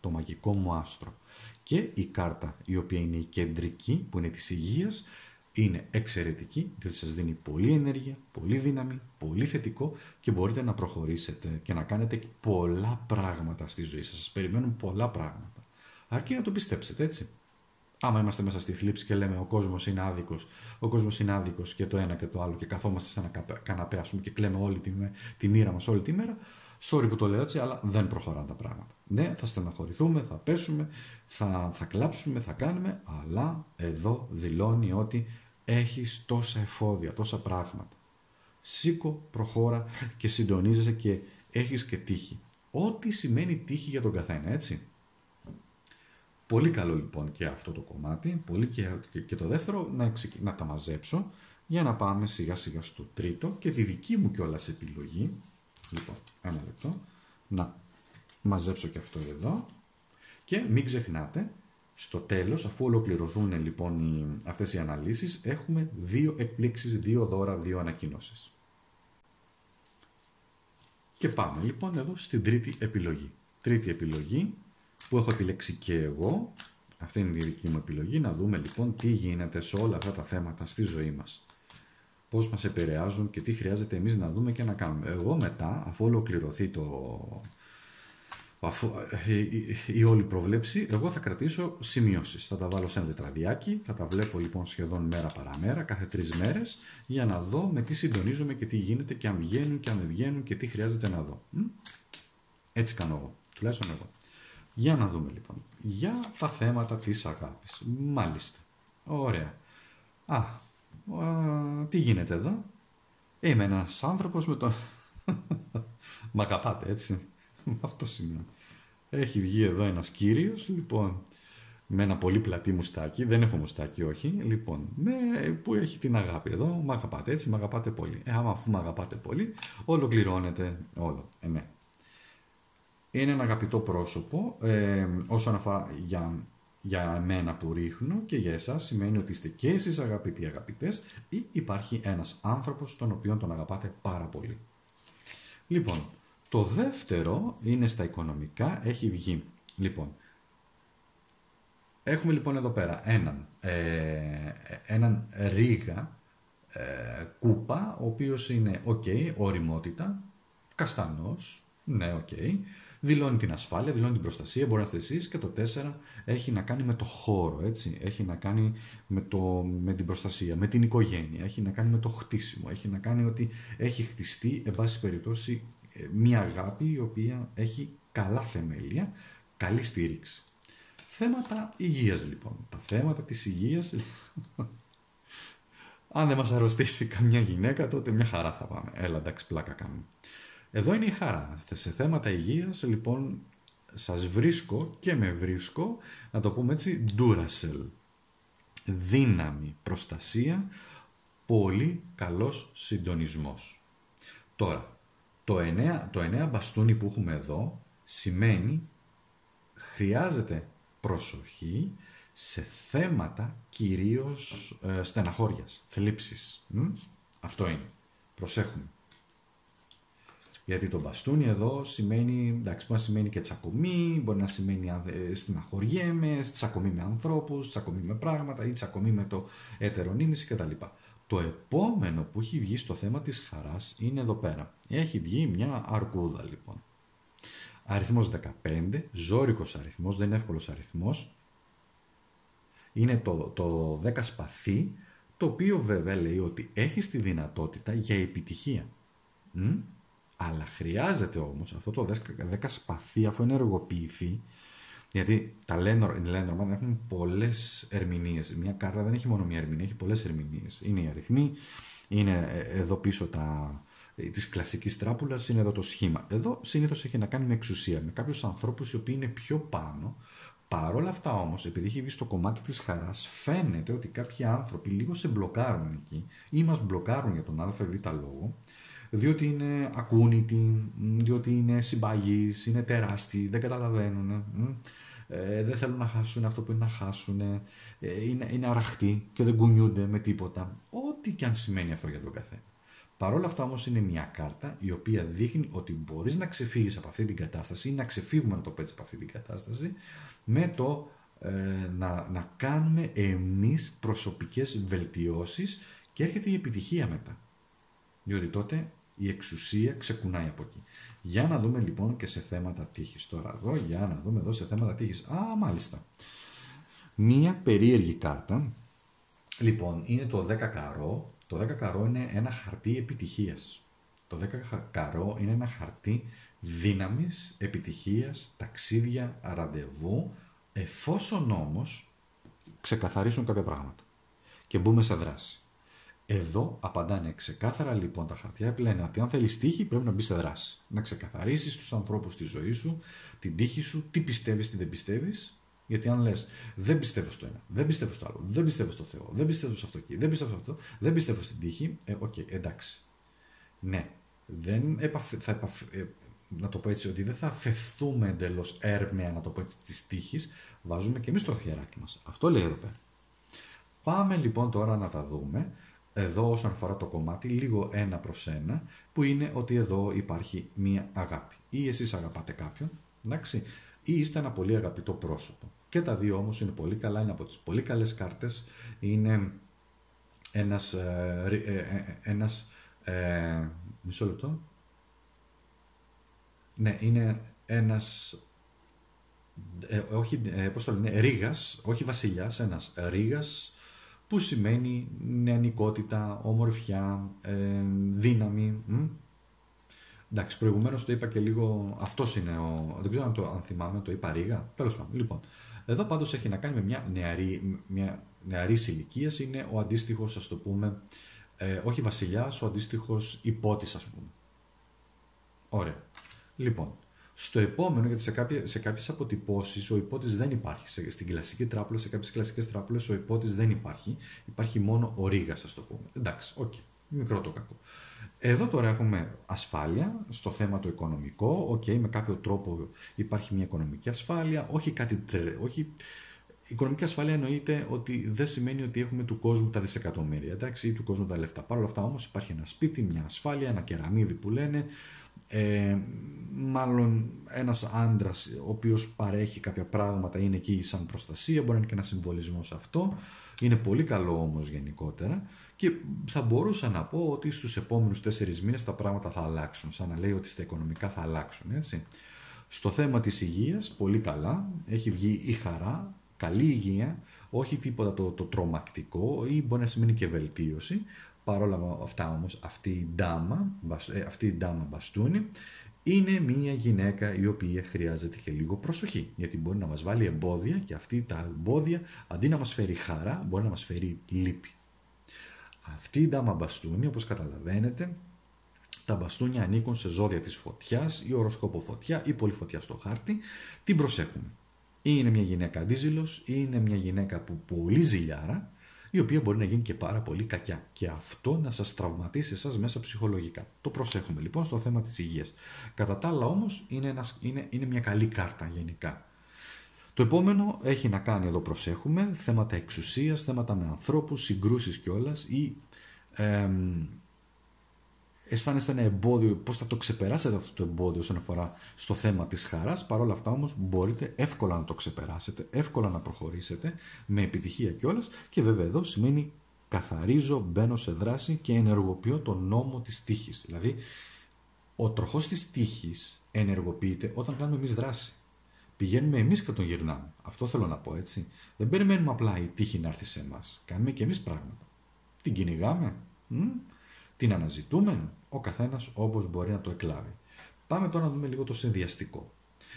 Το μαγικό μου άστρο. Και η κάρτα η οποία είναι η κεντρική που είναι της υγείας είναι εξαιρετική διότι σας δίνει πολλή ενέργεια, πολύ δύναμη, πολύ θετικό και μπορείτε να προχωρήσετε και να κάνετε πολλά πράγματα στη ζωή σας. Σας περιμένουν πολλά πράγματα. Αρκεί να το πιστέψετε έτσι. Άμα είμαστε μέσα στη θλίψη και λέμε ο κόσμος είναι άδικος, ο κόσμος είναι άδικος και το ένα και το άλλο και καθόμαστε σε ένα καναπέ και κλαίμε όλη τη, τη μοίρα μας όλη τη μέρα, Sorry που το λέω έτσι, αλλά δεν προχωράνε τα πράγματα. Ναι, θα στεναχωρηθούμε, θα πέσουμε, θα, θα κλάψουμε, θα κάνουμε, αλλά εδώ δηλώνει ότι έχεις τόσα εφόδια, τόσα πράγματα. Σήκω, προχώρα και συντονίζεσαι και έχεις και τύχη. Ό,τι σημαίνει τύχη για τον καθένα, έτσι. Πολύ καλό λοιπόν και αυτό το κομμάτι, πολύ και, και, το δεύτερο να, να τα μαζέψω για να πάμε σιγά σιγά στο τρίτο και τη δική μου κιόλας επιλογή Λοιπόν, ένα λεπτό. Να μαζέψω και αυτό εδώ. Και μην ξεχνάτε, στο τέλος, αφού ολοκληρωθούν λοιπόν οι, αυτές οι αναλύσεις, έχουμε δύο εκπλήξεις, δύο δώρα, δύο ανακοινώσεις. Και πάμε λοιπόν εδώ στην τρίτη επιλογή. Τρίτη επιλογή που έχω επιλέξει και εγώ, αυτή είναι η δική μου επιλογή, να δούμε λοιπόν τι γίνεται σε όλα αυτά τα θέματα στη ζωή μας πώς μας επηρεάζουν και τι χρειάζεται εμείς να δούμε και να κάνουμε. Εγώ μετά, αφού ολοκληρωθεί το, αφού, η, η, η, όλη προβλέψη, εγώ θα κρατήσω σημειώσεις. Θα τα βάλω σε ένα τετραδιάκι, θα τα βλέπω λοιπόν σχεδόν μέρα παραμέρα, κάθε τρεις μέρες, για να δω με τι συντονίζομαι και τι γίνεται και αν βγαίνουν και αν δεν βγαίνουν και τι χρειάζεται να δω. Έτσι κάνω εγώ, τουλάχιστον εγώ. Για να δούμε λοιπόν. Για τα θέματα της αγάπης. Μάλιστα. Ωραία. Α, τι γίνεται εδώ; Είμαι ένας άνθρωπος με τον... Μ' αγαπάτε έτσι. Αυτό σημαίνει. Έχει βγει εδώ ένας κύριος, λοιπόν, με ένα πολύ πλατή μουστάκι. Δεν έχω μουστάκι, όχι. Λοιπόν, με, που έχει την αγάπη εδώ. Μ' αγαπάτε έτσι, μ' αγαπάτε πολύ. Ε, άμα αφού μ' αγαπάτε πολύ, ολοκληρώνεται όλο. Ε, ναι. Είναι ένα αγαπητό πρόσωπο ε, όσον αφορά για για εμένα που ρίχνω και για εσάς σημαίνει ότι είστε και εσείς αγαπητοί αγαπητές ή υπάρχει ένας άνθρωπος τον οποίο τον αγαπάτε πάρα πολύ. Λοιπόν, το δεύτερο είναι στα οικονομικά, έχει βγει. Λοιπόν, έχουμε λοιπόν εδώ πέρα έναν, ε, έναν ρίγα ε, κούπα, ο οποίος είναι ok, οριμότητα, καστανός, ναι, ok, δηλώνει την ασφάλεια, δηλώνει την προστασία, μπορεί να είστε εσείς και το 4 έχει να κάνει με το χώρο, έτσι, έχει να κάνει με, το, με την προστασία, με την οικογένεια, έχει να κάνει με το χτίσιμο, έχει να κάνει ότι έχει χτιστεί, εν πάση περιπτώσει, ε, μια αγάπη η οποία έχει καλά θεμέλια, καλή στήριξη. Θέματα υγείας λοιπόν. Τα θέματα της υγείας, αν δεν μας αρρωστήσει καμιά γυναίκα, τότε μια χαρά θα πάμε. Έλα, εντάξει, πλάκα κάνουμε. Εδώ είναι η χαρά. Σε θέματα υγείας, λοιπόν, σας βρίσκω και με βρίσκω, να το πούμε έτσι, Duracell. Δύναμη, προστασία, πολύ καλός συντονισμός. Τώρα, το 9, το 9 μπαστούνι που έχουμε εδώ σημαίνει χρειάζεται προσοχή σε θέματα κυρίως ε, στεναχώριας, θλίψης. Αυτό είναι. Προσέχουμε. Γιατί το μπαστούνι εδώ σημαίνει, εντάξει, μπορεί να σημαίνει και τσακωμή, μπορεί να σημαίνει ε, στεναχωριέμαι, τσακωμή με ανθρώπους, τσακωμή με πράγματα ή τσακωμή με το ετερονίμηση κτλ. Το επόμενο που έχει βγει στο θέμα της χαράς είναι εδώ πέρα. Έχει βγει μια αρκούδα λοιπόν. Αριθμός 15, ζώρικος αριθμός, δεν είναι εύκολος αριθμός. Είναι το, το 10 σπαθί, το οποίο βέβαια λέει ότι έχει τη δυνατότητα για επιτυχία. Μ; Αλλά χρειάζεται όμως αυτό το 10 σπαθί, αφού ενεργοποιηθεί, γιατί τα Lenormand έχουν πολλές ερμηνείες. Μια κάρτα δεν έχει μόνο μια ερμηνεία, έχει πολλές ερμηνείες. Είναι οι αριθμοί, είναι ε, εδώ πίσω τα, της κλασικής τράπουλας είναι εδώ το σχήμα. Εδώ συνήθως έχει να κάνει με εξουσία, με κάποιους ανθρώπους οι οποίοι είναι πιο πάνω. Παρ' όλα αυτά όμως, επειδή έχει βγει στο κομμάτι της χαράς, φαίνεται ότι κάποιοι άνθρωποι λίγο σε μπλοκάρουν εκεί ή μας μπλοκάρουν για τον αβ λόγο, διότι είναι ακούνητοι, διότι είναι συμπαγείς, είναι τεράστιοι, δεν καταλαβαίνουν, ε, δεν θέλουν να χάσουν αυτό που είναι να χάσουν, ε, είναι, είναι αραχτοί και δεν κουνιούνται με τίποτα. Ό,τι και αν σημαίνει αυτό για τον καθένα. Παρ' όλα αυτά όμως είναι μια κάρτα η οποία δείχνει ότι μπορείς να ξεφύγεις από αυτή την κατάσταση ή να ξεφύγουμε να το πέτσεις από αυτή την κατάσταση με το ε, να, να κάνουμε εμείς προσωπικές βελτιώσεις και έρχεται η επιτυχία μετά. Διότι τότε η εξουσία ξεκουνάει από εκεί. Για να δούμε λοιπόν και σε θέματα τύχης. Τώρα εδώ, για να δούμε εδώ σε θέματα τύχης. Α, μάλιστα. Μία περίεργη κάρτα. Λοιπόν, είναι το 10 καρό. Το 10 καρό είναι ένα χαρτί επιτυχίας. Το 10 καρό είναι ένα χαρτί δύναμης, επιτυχίας, ταξίδια, ραντεβού, εφόσον όμως ξεκαθαρίσουν κάποια πράγματα και μπούμε σε δράση. Εδώ απαντάνε ξεκάθαρα λοιπόν τα χαρτιά που λένε ότι αν θέλεις τύχη πρέπει να μπεις σε δράση. Να ξεκαθαρίσεις τους ανθρώπους τη ζωή σου, την τύχη σου, τι πιστεύεις, τι δεν πιστεύεις. Γιατί αν λες, δεν πιστεύω στο ένα, δεν πιστεύω στο άλλο, δεν πιστεύω στο Θεό, δεν πιστεύω σε αυτό εκεί, δεν πιστεύω σε αυτό, δεν πιστεύω στην τύχη, ε, OK, okay, εντάξει. Ναι, δεν επαφ, θα επαφ, ε, να το πω έτσι, ότι δεν θα αφεθούμε εντελώς έρμεα, να το πω έτσι, της τύχης, βάζουμε και εμείς το χεράκι μας. Αυτό λέει εδώ πέρα. Πάμε λοιπόν τώρα να τα δούμε εδώ όσον αφορά το κομμάτι λίγο ένα προς ένα που είναι ότι εδώ υπάρχει μία αγάπη. Ή εσείς αγαπάτε κάποιον, εντάξει, ή είστε ένα πολύ αγαπητό πρόσωπο. Και τα δύο όμως είναι πολύ καλά, είναι από τις πολύ καλές κάρτες, είναι ένας, ε, ε, ε, ένας ε, μισό λεπτό, ναι, είναι ένας όχι, πώς το λένε, ρίγας, όχι βασιλιάς, ένας ρίγας που σημαίνει νεανικότητα, ομορφιά, ε, δύναμη. Μ; Εντάξει, προηγουμένως το είπα και λίγο, αυτός είναι ο, δεν ξέρω αν, το, αν θυμάμαι, το είπα ρίγα, τέλος πάντων. Λοιπόν, εδώ πάντως έχει να κάνει με μια νεαρή, μια νεαρής ηλικίας, είναι ο αντίστοιχος, ας το πούμε, ε, όχι βασιλιάς, ο αντίστοιχος υπότης, ας πούμε. Ωραία. Λοιπόν, στο επόμενο, γιατί σε, κάποια, σε κάποιες αποτυπώσεις ο ιππότης δεν υπάρχει. Σε, στην κλασική τράπουλα, σε κάποιες κλασικές τράπουλες ο ιππότης δεν υπάρχει. Υπάρχει μόνο ο ρίγας, ας το πούμε. Εντάξει, OK. Okay. Μικρό το κακό. Εδώ τώρα έχουμε ασφάλεια στο θέμα το οικονομικό. OK, okay, με κάποιο τρόπο υπάρχει μια οικονομική ασφάλεια. Όχι κάτι όχι... Η οικονομική ασφάλεια εννοείται ότι δεν σημαίνει ότι έχουμε του κόσμου τα δισεκατομμύρια εντάξει, ή του κόσμου τα λεφτά. Παρ' όλα αυτά όμως υπάρχει ένα σπίτι, μια ασφάλεια, ένα κεραμίδι που λένε, ε, μάλλον ένας άντρας ο οποίος παρέχει κάποια πράγματα είναι εκεί σαν προστασία, μπορεί να είναι και ένα συμβολισμό σε αυτό. Είναι πολύ καλό όμως γενικότερα και θα μπορούσα να πω ότι στους επόμενους τέσσερις μήνες τα πράγματα θα αλλάξουν, σαν να λέει ότι στα οικονομικά θα αλλάξουν, έτσι. Στο θέμα της υγείας, πολύ καλά, έχει βγει η χαρά, καλή υγεία, όχι τίποτα το, το τρομακτικό ή μπορεί να σημαίνει και βελτίωση, Παρ' όλα αυτά όμως αυτή η ντάμα, ε, αυτή η ντάμα μπαστούνι είναι μια γυναίκα η οποία χρειάζεται και λίγο προσοχή γιατί μπορεί να μας βάλει εμπόδια και αυτή τα εμπόδια αντί να μας φέρει χαρά μπορεί να μας φέρει λύπη. Αυτή η ντάμα μπαστούνι όπως καταλαβαίνετε τα μπαστούνια ανήκουν σε ζώδια της φωτιάς ή οροσκόπο φωτιά ή πολύ φωτιά στο χάρτη. Την προσέχουμε. Ή είναι μια γυναίκα αντίζηλος ή είναι μια γυναίκα που πολύ ζηλιάρα η οποία μπορεί να γίνει και πάρα πολύ κακιά και αυτό να σας τραυματίσει εσάς μέσα ψυχολογικά. Το προσέχουμε λοιπόν στο θέμα της υγείας. Κατά τα άλλα όμως είναι, ένας, είναι, είναι μια καλή κάρτα γενικά. Το επόμενο έχει να κάνει, εδώ προσέχουμε, θέματα εξουσίας, θέματα με ανθρώπους, συγκρούσεις κιόλας ή ε, αισθάνεστε ένα εμπόδιο, πώς θα το ξεπεράσετε αυτό το εμπόδιο όσον αφορά στο θέμα της χαράς. Παρ' όλα αυτά όμως μπορείτε εύκολα να το ξεπεράσετε, εύκολα να προχωρήσετε με επιτυχία κιόλας και βέβαια εδώ σημαίνει καθαρίζω, μπαίνω σε δράση και ενεργοποιώ τον νόμο της τύχης. Δηλαδή, ο τροχός της τύχης ενεργοποιείται όταν κάνουμε εμείς δράση. Πηγαίνουμε εμείς και τον γυρνάμε. Αυτό θέλω να πω έτσι. Δεν περιμένουμε απλά η τύχη να έρθει σε εμάς. Κάνουμε και εμείς πράγματα. Την κυνηγάμε. Μ; Την αναζητούμε. Ο καθένας όπως μπορεί να το εκλάβει. Πάμε τώρα να δούμε λίγο το συνδυαστικό.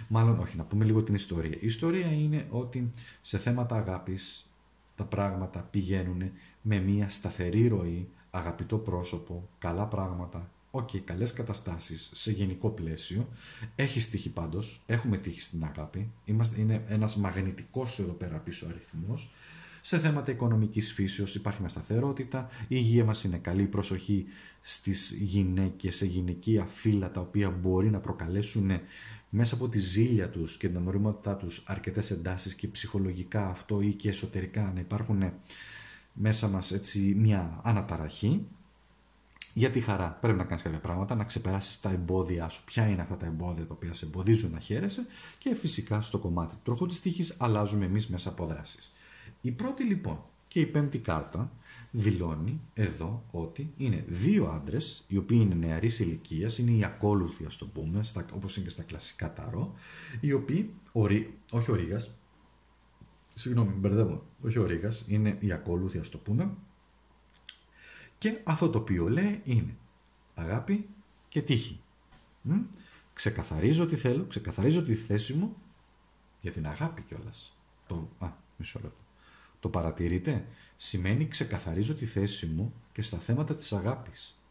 Μάλλον όχι, να πούμε λίγο την ιστορία. Η ιστορία είναι ότι σε θέματα αγάπης τα πράγματα πηγαίνουν με μια σταθερή ροή, αγαπητό πρόσωπο, καλά πράγματα, OK, okay, καλές καταστάσεις σε γενικό πλαίσιο. Έχει τύχει πάντως, έχουμε τύχει στην αγάπη, Είμαστε, είναι ένας μαγνητικός εδώ πέρα πίσω αριθμός. Σε θέματα οικονομικής φύσεως υπάρχει μια σταθερότητα, η υγεία μας είναι καλή, προσοχή στις γυναίκες, σε γυναικεία φύλα τα οποία μπορεί να προκαλέσουν μέσα από τη ζήλια τους και την αμορφωματά τους αρκετές εντάσεις και ψυχολογικά αυτό ή και εσωτερικά να υπάρχουν μέσα μας έτσι μια αναταραχή. Για τη χαρά πρέπει να κάνεις κάποια πράγματα, να ξεπεράσεις τα εμπόδια σου, ποια είναι αυτά τα εμπόδια τα οποία σε εμποδίζουν να χαίρεσαι και φυσικά στο κομμάτι του τροχού της τύχης αλλάζουμε εμείς μέσα από δράσεις. Η πρώτη λοιπόν και η πέμπτη κάρτα δηλώνει εδώ ότι είναι δύο άντρες, οι οποίοι είναι νεαρής ηλικίας, είναι οι ακόλουθοι, ας το πούμε, όπως είναι και στα κλασικά ταρό, οι οποίοι, ορί, όχι ο Ρήγα, συγγνώμη, μπερδεύω, όχι ο Ρήγα, είναι οι ακόλουθοι, ας το πούμε, και αυτό το οποίο λέει είναι αγάπη και τύχη. Μ; Ξεκαθαρίζω τι θέλω, ξεκαθαρίζω τη θέση μου για την αγάπη κιόλας. Το... Α, μισό λεπτό. Το παρατηρείτε; Σημαίνει ξεκαθαρίζω τη θέση μου και στα θέματα της αγάπης.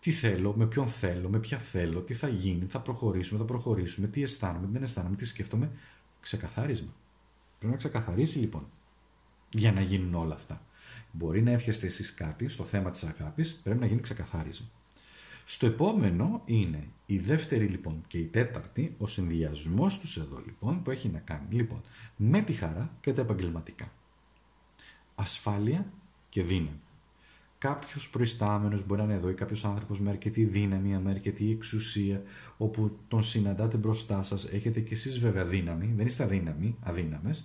Τι θέλω, με ποιον θέλω, με ποια θέλω, τι θα γίνει, θα προχωρήσουμε, θα προχωρήσουμε, τι αισθάνομαι, τι δεν αισθάνομαι, τι σκέφτομαι. Ξεκαθάρισμα. Πρέπει να ξεκαθαρίσει λοιπόν για να γίνουν όλα αυτά. Μπορεί να εύχεστε εσείς κάτι στο θέμα της αγάπης, πρέπει να γίνει ξεκαθάρισμα. Στο επόμενο είναι η δεύτερη λοιπόν και η τέταρτη, ο συνδυασμός τους εδώ λοιπόν που έχει να κάνει λοιπόν με τη χαρά και τα επαγγελματικά ασφάλεια και δύναμη. Κάποιος προϊστάμενος μπορεί να είναι εδώ ή κάποιος άνθρωπος με αρκετή δύναμη, με αρκετή εξουσία, όπου τον συναντάτε μπροστά σας. Έχετε κι εσείς βέβαια δύναμη, δεν είστε αδύναμοι, αδύναμες,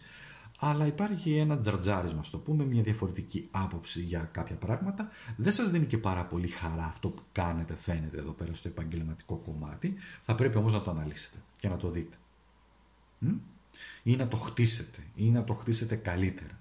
αλλά υπάρχει ένα τζαρτζάρισμα, στο πούμε, μια διαφορετική άποψη για κάποια πράγματα. Δεν σας δίνει και πάρα πολύ χαρά αυτό που κάνετε, φαίνεται εδώ πέρα στο επαγγελματικό κομμάτι. Θα πρέπει όμως να το αναλύσετε και να το δείτε. Ή να το χτίσετε, ή να το χτίσετε καλύτερα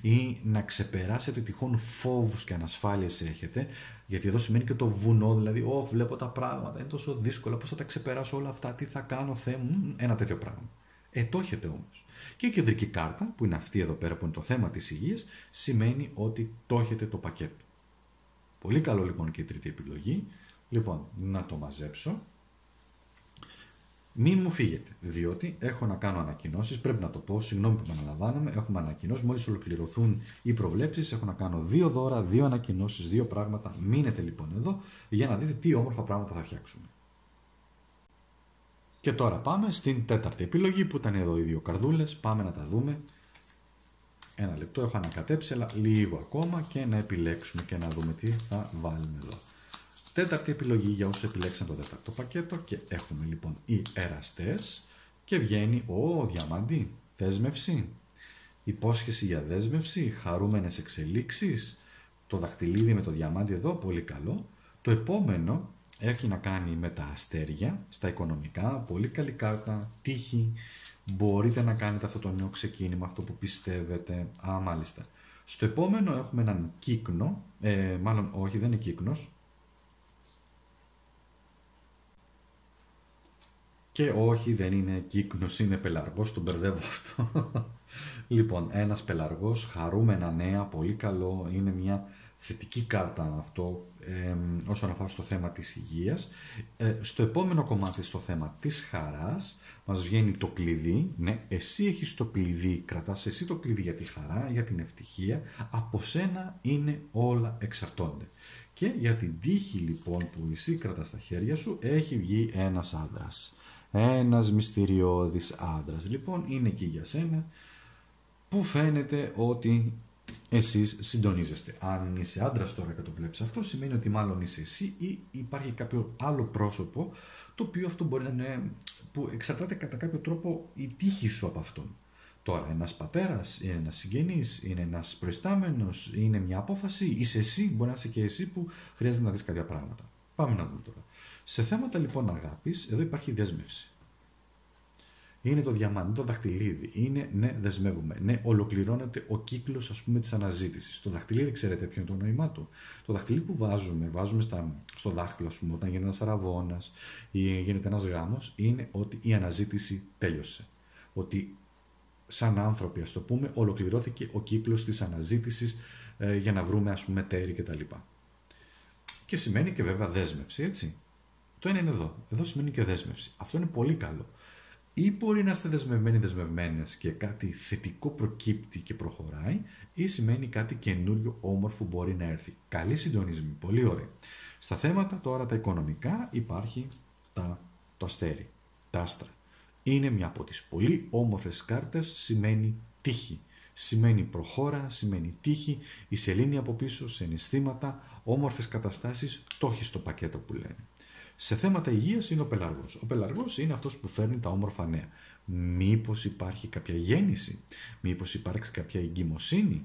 ή να ξεπεράσετε τυχόν φόβους και ανασφάλειες έχετε γιατί εδώ σημαίνει και το βουνό δηλαδή «Ω, βλέπω τα πράγματα, είναι τόσο δύσκολα, πώς θα τα ξεπεράσω όλα αυτά, τι θα κάνω, Θεέ μου», ένα τέτοιο πράγμα. Ε, το έχετε όμως. Και η κεντρική κάρτα, που είναι αυτή εδώ πέρα που είναι το θέμα της υγείας, σημαίνει ότι το έχετε το πακέτο. Πολύ καλό λοιπόν και η τρίτη επιλογή. Λοιπόν, να το μαζέψω. Μην μου φύγετε, διότι έχω να κάνω ανακοινώσεις. Πρέπει να το πω, συγγνώμη που επαναλαμβάνομαι. Έχουμε ανακοινώσεις. Μόλις ολοκληρωθούν οι προβλέψεις, έχω να κάνω δύο δώρα, δύο ανακοινώσεις, δύο πράγματα. Μείνετε λοιπόν εδώ για να δείτε τι όμορφα πράγματα θα φτιάξουμε. Και τώρα πάμε στην τέταρτη επιλογή που ήταν εδώ οι δύο καρδούλες. Πάμε να τα δούμε. Ένα λεπτό έχω ανακατέψει, αλλά λίγο ακόμα και να επιλέξουμε και να δούμε τι θα βάλουμε εδώ. Τέταρτη επιλογή για όσους επιλέξαν το τέταρτο πακέτο και έχουμε λοιπόν οι εραστές και βγαίνει ο διαμάντι, δέσμευση, υπόσχεση για δέσμευση, χαρούμενες εξελίξεις, το δαχτυλίδι με το διαμάντι εδώ, πολύ καλό. Το επόμενο έχει να κάνει με τα αστέρια στα οικονομικά, πολύ καλή κάρτα, τύχη, μπορείτε να κάνετε αυτό το νέο ξεκίνημα, αυτό που πιστεύετε, α μάλιστα. Στο επόμενο έχουμε έναν κύκνο, ε, μάλλον όχι δεν είναι κύκνος, Και όχι, δεν είναι κύκνος, είναι πελαργός, τον μπερδεύω αυτό. λοιπόν, ένας πελαργός, χαρούμενα νέα, πολύ καλό, είναι μια θετική κάρτα αυτό ε, όσον αφορά στο θέμα της υγείας. Ε, στο επόμενο κομμάτι, στο θέμα της χαράς, μας βγαίνει το κλειδί. Ναι, εσύ έχεις το κλειδί, κρατάς εσύ το κλειδί για τη χαρά, για την ευτυχία. Από σένα είναι όλα εξαρτώνται. Και για την τύχη λοιπόν που εσύ κρατάς στα χέρια σου, έχει βγει ένας άντρας Ένας μυστηριώδης άντρας. Λοιπόν, είναι εκεί για σένα που φαίνεται ότι εσείς συντονίζεστε. Αν είσαι άντρας τώρα και το βλέπεις αυτό, σημαίνει ότι μάλλον είσαι εσύ ή υπάρχει κάποιο άλλο πρόσωπο το οποίο αυτό μπορεί να είναι, που εξαρτάται κατά κάποιο τρόπο η τύχη σου από αυτόν. Τώρα, ένας πατέρας, είναι ένας συγγενής, είναι ένας προϊστάμενος, είναι μια απόφαση, είσαι εσύ, μπορεί να είσαι και εσύ που χρειάζεται να δεις κάποια πράγματα. Πάμε να δούμε τώρα. Σε θέματα λοιπόν αγάπης, εδώ υπάρχει δέσμευση. Είναι το διαμάντι, το δαχτυλίδι. Είναι ναι, δεσμεύουμε. Ναι, ολοκληρώνεται ο κύκλος ας πούμε της αναζήτησης. Το δαχτυλίδι, ξέρετε ποιο είναι το νόημά του. Το δαχτυλίδι που βάζουμε, βάζουμε στα, στο δάχτυλο, ας πούμε, όταν γίνεται ένας αραβόνα ή γίνεται ένας γάμος, είναι ότι η αναζήτηση τέλειωσε. Ότι σαν άνθρωποι, ας το πούμε, ολοκληρώθηκε ο κύκλος της αναζήτησης ε, για να βρούμε, ας πούμε, τέρη κτλ. Και, και σημαίνει και βέβαια δέσμευση, έτσι. Το ένα είναι εδώ. Εδώ σημαίνει και δέσμευση. Αυτό είναι πολύ καλό ή μπορεί να είστε δεσμευμένοι δεσμευμένες και κάτι θετικό προκύπτει και προχωράει, ή σημαίνει κάτι καινούριο όμορφο μπορεί να έρθει. Καλή συντονισμή, πολύ ωραία. Στα θέματα τώρα τα οικονομικά υπάρχει τα, το αστέρι, τα άστρα. Είναι μια από τις πολύ όμορφες κάρτες, σημαίνει τύχη. Σημαίνει προχώρα, σημαίνει τύχη, η σελήνη από πίσω, συναισθήματα, όμορφες καταστάσεις, το έχει στο πακέτο που λένε. Σε θέματα υγείας είναι ο πελαργός. Ο πελαργός είναι αυτός που φέρνει τα όμορφα νέα. Μήπως υπάρχει κάποια γέννηση, μήπως υπάρξει κάποια εγκυμοσύνη.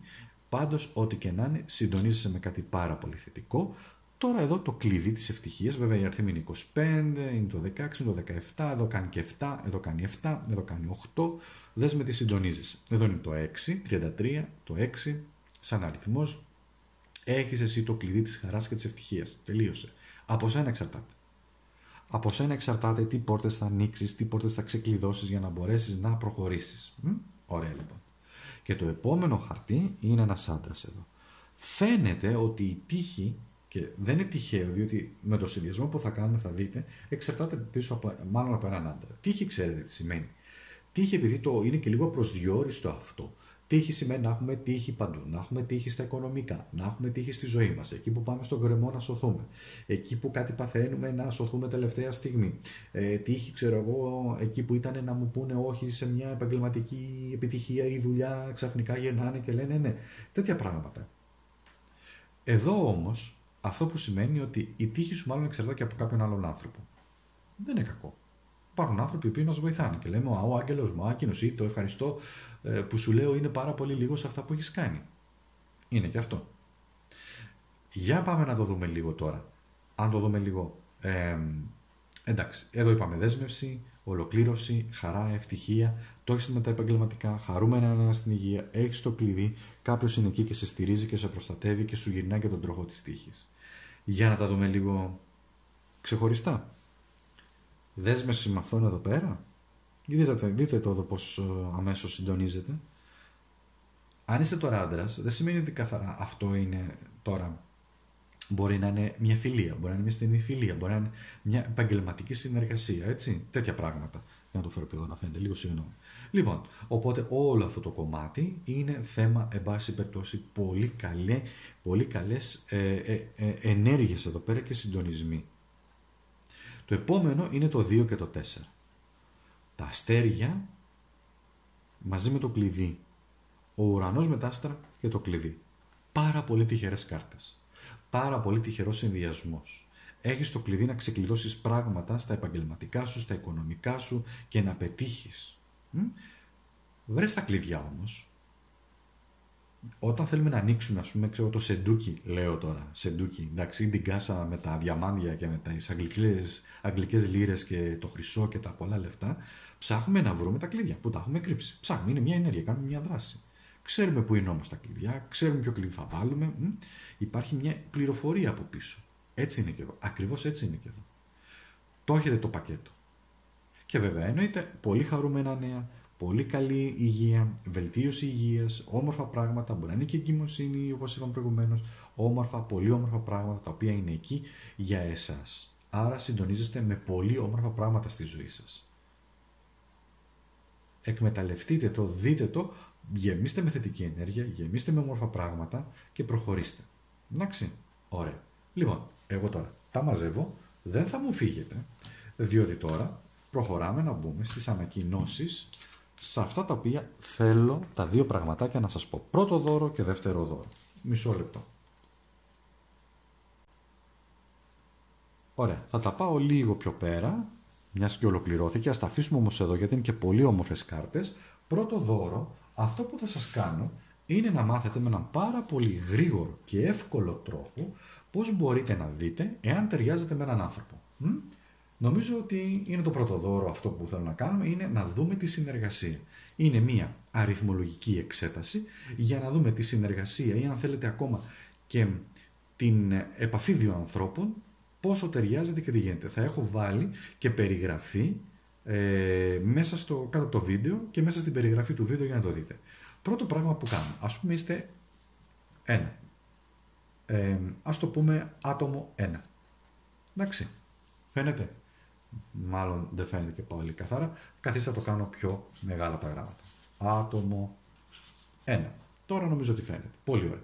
Πάντως, ό,τι και να είναι, συντονίζεσαι με κάτι πάρα πολύ θετικό. Τώρα εδώ το κλειδί της ευτυχίας, βέβαια η αριθμή είναι 25, είναι το 16, είναι το 17, εδώ κάνει και 7, εδώ κάνει 7, εδώ κάνει 8. Δες με τι συντονίζεσαι. Εδώ είναι το 6, 33, το 6, σαν αριθμός. Έχεις εσύ το κλειδί της χαράς και της ευτυχίας. Τελείωσε. Από σένα εξαρτάται. Από σένα εξαρτάται τι πόρτες θα ανοίξεις, τι πόρτες θα ξεκλειδώσεις για να μπορέσεις να προχωρήσεις. Ωραία λοιπόν. Και το επόμενο χαρτί είναι ένας άντρας εδώ. Φαίνεται ότι η τύχη, και δεν είναι τυχαίο, διότι με το συνδυασμό που θα κάνουμε θα δείτε, εξαρτάται πίσω από, μάλλον από έναν άντρα. Τύχη ξέρετε τι σημαίνει. Τύχη επειδή το είναι και λίγο προσδιορίστο αυτό. Τύχη σημαίνει να έχουμε τύχη παντού, να έχουμε τύχη στα οικονομικά, να έχουμε τύχη στη ζωή μας, εκεί που πάμε στον κρεμό να σωθούμε, εκεί που κάτι παθαίνουμε να σωθούμε τελευταία στιγμή. Ε, τύχη, ξέρω εγώ, εκεί που ήταν να μου πούνε όχι σε μια επαγγελματική επιτυχία ή δουλειά, ξαφνικά γεννάνε και λένε ναι. Τέτοια πράγματα. Εδώ όμως, αυτό που σημαίνει ότι η τύχη σου μάλλον εξαρτάται και από κάποιον άλλον άνθρωπο. Δεν είναι κακό. Υπάρχουν άνθρωποι που μας βοηθάνε και λέμε: Ο άγγελος μου, άκυνος ή το ευχαριστώ ε, που σου λέω είναι πάρα πολύ λίγο σε αυτά που έχεις κάνει. Είναι και αυτό. Για πάμε να το δούμε λίγο τώρα. Αν το δούμε λίγο. Ε, εντάξει, εδώ είπαμε δέσμευση, ολοκλήρωση, χαρά, ευτυχία. Το έχεις με τα επαγγελματικά, χαρούμενα να στην υγεία, έχεις το κλειδί, κάποιος είναι εκεί και σε στηρίζει και σε προστατεύει και σου γυρνάει και τον τροχό της τύχης. Για να τα δούμε λίγο ξεχωριστά δέσμευση με αυτόν εδώ πέρα. Δείτε, δείτε το εδώ πώς ε, αμέσως συντονίζεται. Αν είστε τώρα άντρας, δεν σημαίνει ότι καθαρά αυτό είναι τώρα. Μπορεί να είναι μια φιλία, μπορεί να είναι μια στενή φιλία, μπορεί να είναι μια επαγγελματική συνεργασία, έτσι. Τέτοια πράγματα. Για να το φέρω εδώ να φαίνεται, λίγο συγγνώμη. Λοιπόν, οπότε όλο αυτό το κομμάτι είναι θέμα, εν πάση περιπτώσει, πολύ, καλέ, πολύ καλές ε, ε, ε, ενέργειες εδώ πέρα και συντονισμοί. Το επόμενο είναι το 2 και το 4. Τα αστέρια μαζί με το κλειδί. Ο ουρανός με τα άστρα και το κλειδί. Πάρα πολύ τυχερές κάρτες. Πάρα πολύ τυχερός συνδυασμός. Έχεις το κλειδί να ξεκλειδώσεις πράγματα στα επαγγελματικά σου, στα οικονομικά σου και να πετύχεις. Βρες τα κλειδιά όμως όταν θέλουμε να ανοίξουμε, ας πούμε, ξέρω, το σεντούκι, λέω τώρα, σεντούκι, εντάξει, την κάσα με τα διαμάντια και με τις αγγλικές, αγγλικές λίρες και το χρυσό και τα πολλά λεφτά, ψάχνουμε να βρούμε τα κλειδιά που τα έχουμε κρύψει. Ψάχνουμε, είναι μια ενέργεια, κάνουμε μια δράση. Ξέρουμε πού είναι όμως τα κλειδιά, ξέρουμε ποιο κλειδί θα βάλουμε, μ; υπάρχει μια πληροφορία από πίσω. Έτσι είναι και εδώ, ακριβώς έτσι είναι και εδώ. Το έχετε το πακέτο. Και βέβαια εννοείται πολύ χαρούμενα νέα, πολύ καλή υγεία, βελτίωση υγείας, όμορφα πράγματα, μπορεί να είναι και εγκυμοσύνη όπως είπαμε προηγουμένως, όμορφα, πολύ όμορφα πράγματα τα οποία είναι εκεί για εσάς. Άρα συντονίζεστε με πολύ όμορφα πράγματα στη ζωή σας. Εκμεταλλευτείτε το, δείτε το, γεμίστε με θετική ενέργεια, γεμίστε με όμορφα πράγματα και προχωρήστε. Εντάξει, ωραία. Λοιπόν, εγώ τώρα τα μαζεύω, δεν θα μου φύγετε, διότι τώρα προχωράμε να μπούμε στις ανακοινώσεις σε αυτά τα οποία θέλω τα δύο πραγματάκια να σας πω. Πρώτο δώρο και δεύτερο δώρο. Μισό λεπτό. Ωραία, θα τα πάω λίγο πιο πέρα, μιας και ολοκληρώθηκε. Α τα αφήσουμε όμως εδώ γιατί είναι και πολύ όμορφες κάρτες. Πρώτο δώρο, αυτό που θα σας κάνω είναι να μάθετε με έναν πάρα πολύ γρήγορο και εύκολο τρόπο πώς μπορείτε να δείτε εάν ταιριάζετε με έναν άνθρωπο. Νομίζω ότι είναι το πρώτο δώρο αυτό που θέλω να κάνουμε, είναι να δούμε τη συνεργασία. Είναι μία αριθμολογική εξέταση για να δούμε τη συνεργασία ή αν θέλετε ακόμα και την επαφή δύο ανθρώπων πόσο ταιριάζεται και τι γίνεται. Θα έχω βάλει και περιγραφή ε, μέσα στο, κάτω από το βίντεο και μέσα στην περιγραφή του βίντεο για να το δείτε. Πρώτο πράγμα που κάνουμε, ας πούμε είστε ένα. Ε, ας το πούμε άτομο ένα. Εντάξει, φαίνεται; Μάλλον δεν φαίνεται και πάλι καθαρά. Καθίστε να το κάνω πιο μεγάλα τα γράμματα. Άτομο ένα. Τώρα νομίζω ότι φαίνεται. Πολύ ωραία.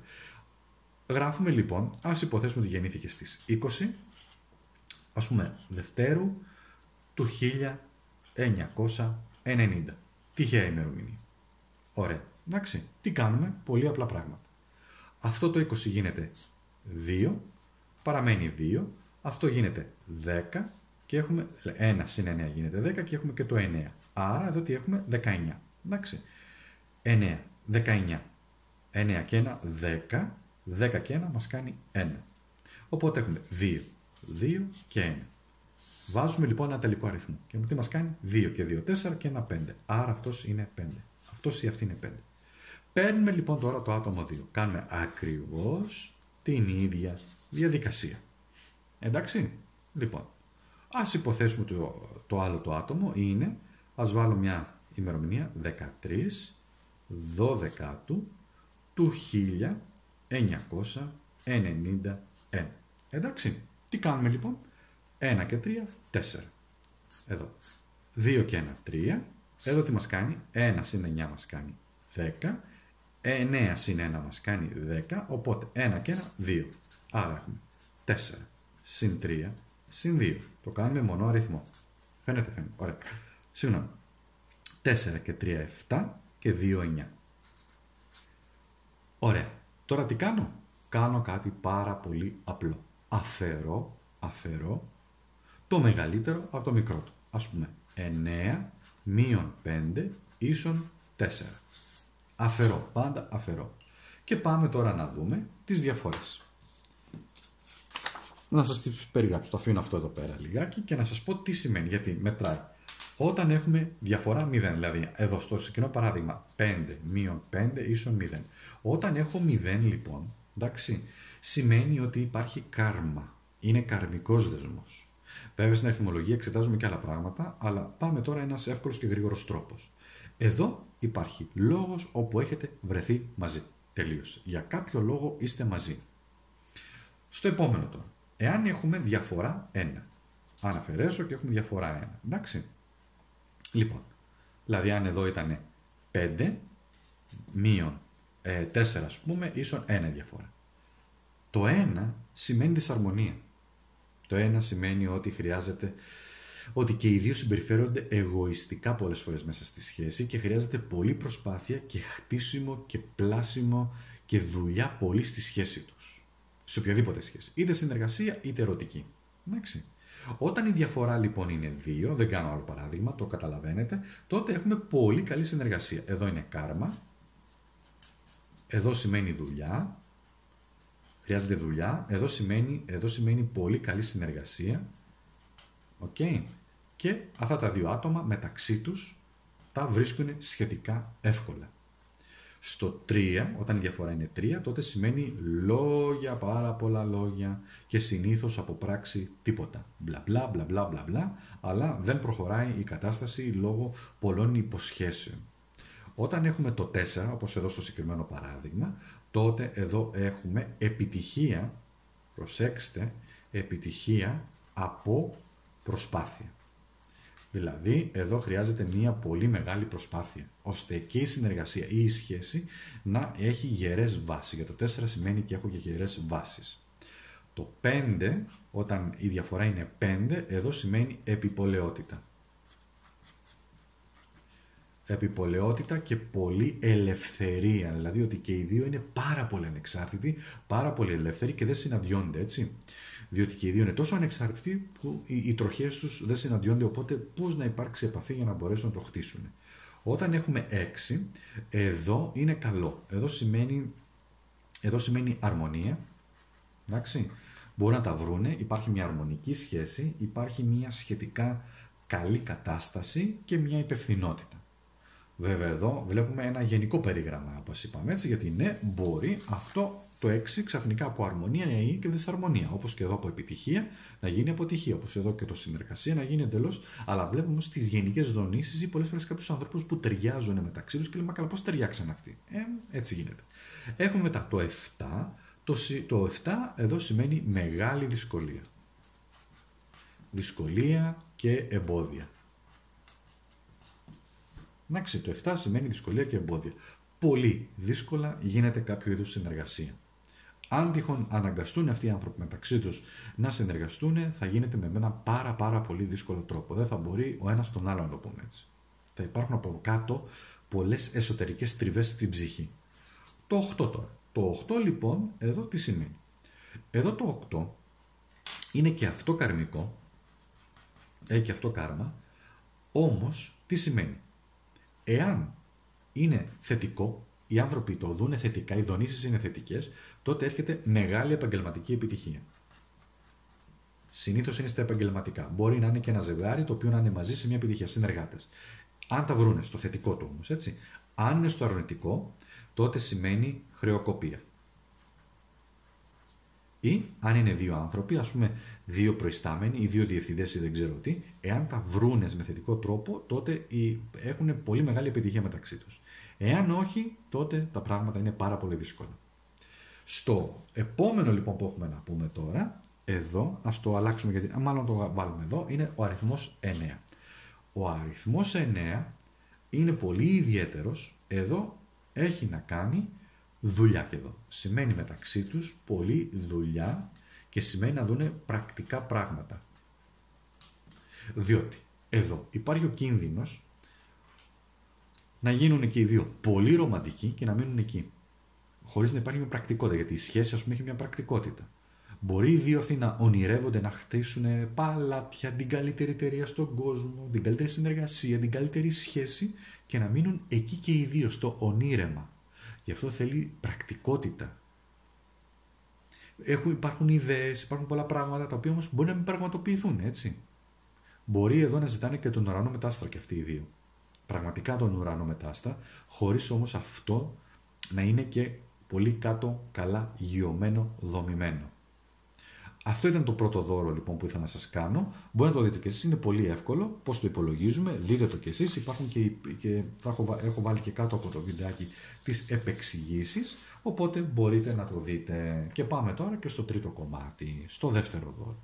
Γράφουμε λοιπόν, ας υποθέσουμε ότι γεννήθηκε στις 20 ας πούμε Δευτέρου του 1990. Τυχαία ημερομηνία. Ωραία. Εντάξει. Τι κάνουμε; Πολύ απλά πράγματα. Αυτό το 20 γίνεται 2, παραμένει 2, αυτό γίνεται 10 και έχουμε 1 συν 9 γίνεται 10 και έχουμε και το 9. Άρα εδώ τι έχουμε 19. Εντάξει. 9, 19. 9 και 1, 10. 10 και 1 μας κάνει 1. Οπότε έχουμε 2, 2 και 1. Βάζουμε λοιπόν ένα τελικό αριθμό. Και τι μας κάνει; 2 και 2, 4 και 1, 5. Άρα αυτός είναι 5. Αυτός ή αυτή είναι 5. Παίρνουμε λοιπόν τώρα το άτομο 2. Κάνουμε ακριβώς την ίδια διαδικασία. Εντάξει. Λοιπόν, ας υποθέσουμε το, το άλλο το άτομο είναι, ας βάλω μια ημερομηνία 13 12 του 1991. Εντάξει. Τι κάνουμε λοιπόν; 1 και 3, 4. Εδώ. 2 και 1, 3. Εδώ τι μας κάνει; 1 συν 9 μας κάνει 10. 9 συν 1 μας κάνει 10. Οπότε 1 και 1, 2. Άρα έχουμε 4 συν 3 συν 2. Το κάνουμε μονό αριθμό. Φαίνεται, φαίνεται. Ωραία. Συγγνώμη. 4 και 3, 7 και 2, 9. Ωραία. Τώρα τι κάνω; Κάνω κάτι πάρα πολύ απλό αφαιρώ, αφαιρώ το μεγαλύτερο από το μικρό του. Ας πούμε 9 μείον 5 ίσον 4. Αφαιρώ, πάντα αφαιρώ. Και πάμε τώρα να δούμε τις διαφορές. Να σας τις περιγράψω, το αφήνω αυτό εδώ πέρα λιγάκι και να σας πω τι σημαίνει, γιατί μετράει. Όταν έχουμε διαφορά 0, δηλαδή εδώ στο συγκεκριμένο παράδειγμα 5 μείον 5 ίσον 0. Όταν έχω 0 λοιπόν, εντάξει, σημαίνει ότι υπάρχει κάρμα. Είναι καρμικός δεσμός. Βέβαια στην αριθμολογία εξετάζουμε και άλλα πράγματα, αλλά πάμε τώρα ένας εύκολος και γρήγορος τρόπος. Εδώ υπάρχει λόγος όπου έχετε βρεθεί μαζί. Τελείωσε. Για κάποιο λόγο είστε μαζί. Στο επόμενο τώρα. Εάν έχουμε διαφορά 1. Αν αφαιρέσω και έχουμε διαφορά 1. Εντάξει. Λοιπόν, δηλαδή αν εδώ ήταν 5 μείον 4 ε, ας πούμε ίσον 1 διαφορά. Το ένα σημαίνει δυσαρμονία. Το ένα σημαίνει ότι χρειάζεται ότι και οι δύο συμπεριφέρονται εγωιστικά πολλές φορές μέσα στη σχέση και χρειάζεται πολλή προσπάθεια και χτίσιμο και πλάσιμο και δουλειά πολύ στη σχέση τους. Σε οποιαδήποτε σχέση. Είτε συνεργασία είτε ερωτική. Εντάξει. Όταν η διαφορά λοιπόν είναι δύο, δεν κάνω άλλο παράδειγμα, το καταλαβαίνετε, τότε έχουμε πολύ καλή συνεργασία. Εδώ είναι κάρμα, εδώ σημαίνει δουλειά, χρειάζεται δουλειά. Εδώ σημαίνει, εδώ σημαίνει πολύ καλή συνεργασία. Okay. Και αυτά τα δύο άτομα μεταξύ τους τα βρίσκουν σχετικά εύκολα. Στο 3, όταν η διαφορά είναι 3, τότε σημαίνει λόγια, πάρα πολλά λόγια και συνήθως από πράξη τίποτα. Μπλα μπλα μπλα μπλα μπλα μπλα, αλλά δεν προχωράει η κατάσταση λόγω πολλών υποσχέσεων. Όταν έχουμε το 4, όπως εδώ στο συγκεκριμένο παράδειγμα, τότε εδώ έχουμε επιτυχία, προσέξτε, επιτυχία από προσπάθεια. Δηλαδή, εδώ χρειάζεται μία πολύ μεγάλη προσπάθεια, ώστε και η συνεργασία ή η σχέση να έχει γερές βάσεις. Για το 4 σημαίνει και έχω και γερές βάσεις. Το 5, όταν η διαφορά είναι 5, εδώ σημαίνει επιπολαιότητα. επιπολαιότητα και πολύ ελευθερία. Δηλαδή ότι και οι δύο είναι πάρα πολύ ανεξάρτητοι, πάρα πολύ ελεύθεροι και δεν συναντιόνται, έτσι. Διότι και οι δύο είναι τόσο ανεξάρτητοι που οι, οι τροχές τους δεν συναντιόνται, οπότε πώς να υπάρξει επαφή για να μπορέσουν να το χτίσουν. Όταν έχουμε 6, εδώ είναι καλό. Εδώ σημαίνει, εδώ σημαίνει αρμονία, εντάξει. Μπορούν να τα βρούνε, υπάρχει μια αρμονική σχέση, υπάρχει μια σχετικά καλή κατάσταση και μια υπευθυνότητα. Βέβαια εδώ βλέπουμε ένα γενικό περίγραμμα, όπως είπαμε έτσι, γιατί ναι, μπορεί αυτό το 6 ξαφνικά από αρμονία να γίνει και δυσαρμονία. Όπως και εδώ από επιτυχία να γίνει αποτυχία. Όπως εδώ και το συνεργασία να γίνει εντελώς. Αλλά βλέπουμε όμως τις γενικές δονήσεις ή πολλές φορές κάποιους ανθρώπους που ταιριάζουν μεταξύ τους και λέμε καλά πώς ταιριάξαν αυτοί; Ε, έτσι γίνεται. Έχουμε μετά το 7. Το, το 7 εδώ σημαίνει μεγάλη δυσκολία. Δυσκολία και εμπόδια. Εντάξει, το 7 σημαίνει δυσκολία και εμπόδια. Πολύ δύσκολα γίνεται κάποιο είδους συνεργασία. Αν τυχόν αναγκαστούν αυτοί οι άνθρωποι μεταξύ τους να συνεργαστούν, θα γίνεται με ένα πάρα πάρα πολύ δύσκολο τρόπο. Δεν θα μπορεί ο ένας τον άλλο να το πούμε έτσι. Θα υπάρχουν από κάτω πολλές εσωτερικές τριβές στην ψυχή. Το 8 τώρα. Το 8 λοιπόν εδώ τι σημαίνει. Εδώ το 8 είναι και αυτό καρμικό, έχει και αυτό κάρμα, όμως τι σημαίνει. Εάν είναι θετικό, οι άνθρωποι το δουν θετικά, οι δονήσεις είναι θετικές, τότε έρχεται μεγάλη επαγγελματική επιτυχία. Συνήθως είναι στα επαγγελματικά. Μπορεί να είναι και ένα ζευγάρι το οποίο να είναι μαζί σε μια επιτυχία, συνεργάτες. Αν τα βρούνε στο θετικό του όμως, έτσι. Αν είναι στο αρνητικό, τότε σημαίνει χρεοκοπία. Ή αν είναι δύο άνθρωποι, ας πούμε δύο προϊστάμενοι ή δύο διευθυντές ή δεν ξέρω τι, εάν τα βρούνες με θετικό τρόπο, τότε έχουν πολύ μεγάλη επιτυχία μεταξύ τους. Εάν όχι, τότε τα πράγματα είναι πάρα πολύ δύσκολα. Στο επόμενο λοιπόν που έχουμε να πούμε τώρα, εδώ, ας το αλλάξουμε γιατί μάλλον το βάλουμε εδώ, είναι ο αριθμός 9. Ο αριθμός 9 είναι πολύ ιδιαίτερος, εδώ έχει να κάνει δουλειά και εδώ. Σημαίνει μεταξύ τους πολύ δουλειά και σημαίνει να δούνε πρακτικά πράγματα. Διότι εδώ υπάρχει ο κίνδυνος να γίνουν και οι δύο πολύ ρομαντικοί και να μείνουν εκεί χωρίς να υπάρχει μια πρακτικότητα. Γιατί η σχέση, ας πούμε, έχει μια πρακτικότητα. Μπορεί οι δύο αυτοί να ονειρεύονται να χτίσουν παλάτια, την καλύτερη εταιρεία στον κόσμο, την καλύτερη συνεργασία, την καλύτερη σχέση και να μείνουν εκεί και οι δύο, στο ονείρεμα. Γι' αυτό θέλει πρακτικότητα. Έχουν, υπάρχουν ιδέες, υπάρχουν πολλά πράγματα τα οποία όμως μπορεί να μην πραγματοποιηθούν, έτσι. Μπορεί εδώ να ζητάνε και τον ουρανό μετάστρα και αυτοί οι δύο. Πραγματικά τον ουρανό μετάστα, χωρίς όμως αυτό να είναι και πολύ κάτω, καλά γιωμένο, δομημένο. Αυτό ήταν το πρώτο δώρο λοιπόν που ήθελα να σας κάνω. Μπορεί να το δείτε και εσείς, είναι πολύ εύκολο. Πώς το υπολογίζουμε, δείτε το και εσείς. Υπάρχουν και, και θα έχω, έχω βάλει και κάτω από το βιντεάκι τις επεξηγήσεις, οπότε μπορείτε να το δείτε. Και πάμε τώρα και στο τρίτο κομμάτι, στο δεύτερο δώρο.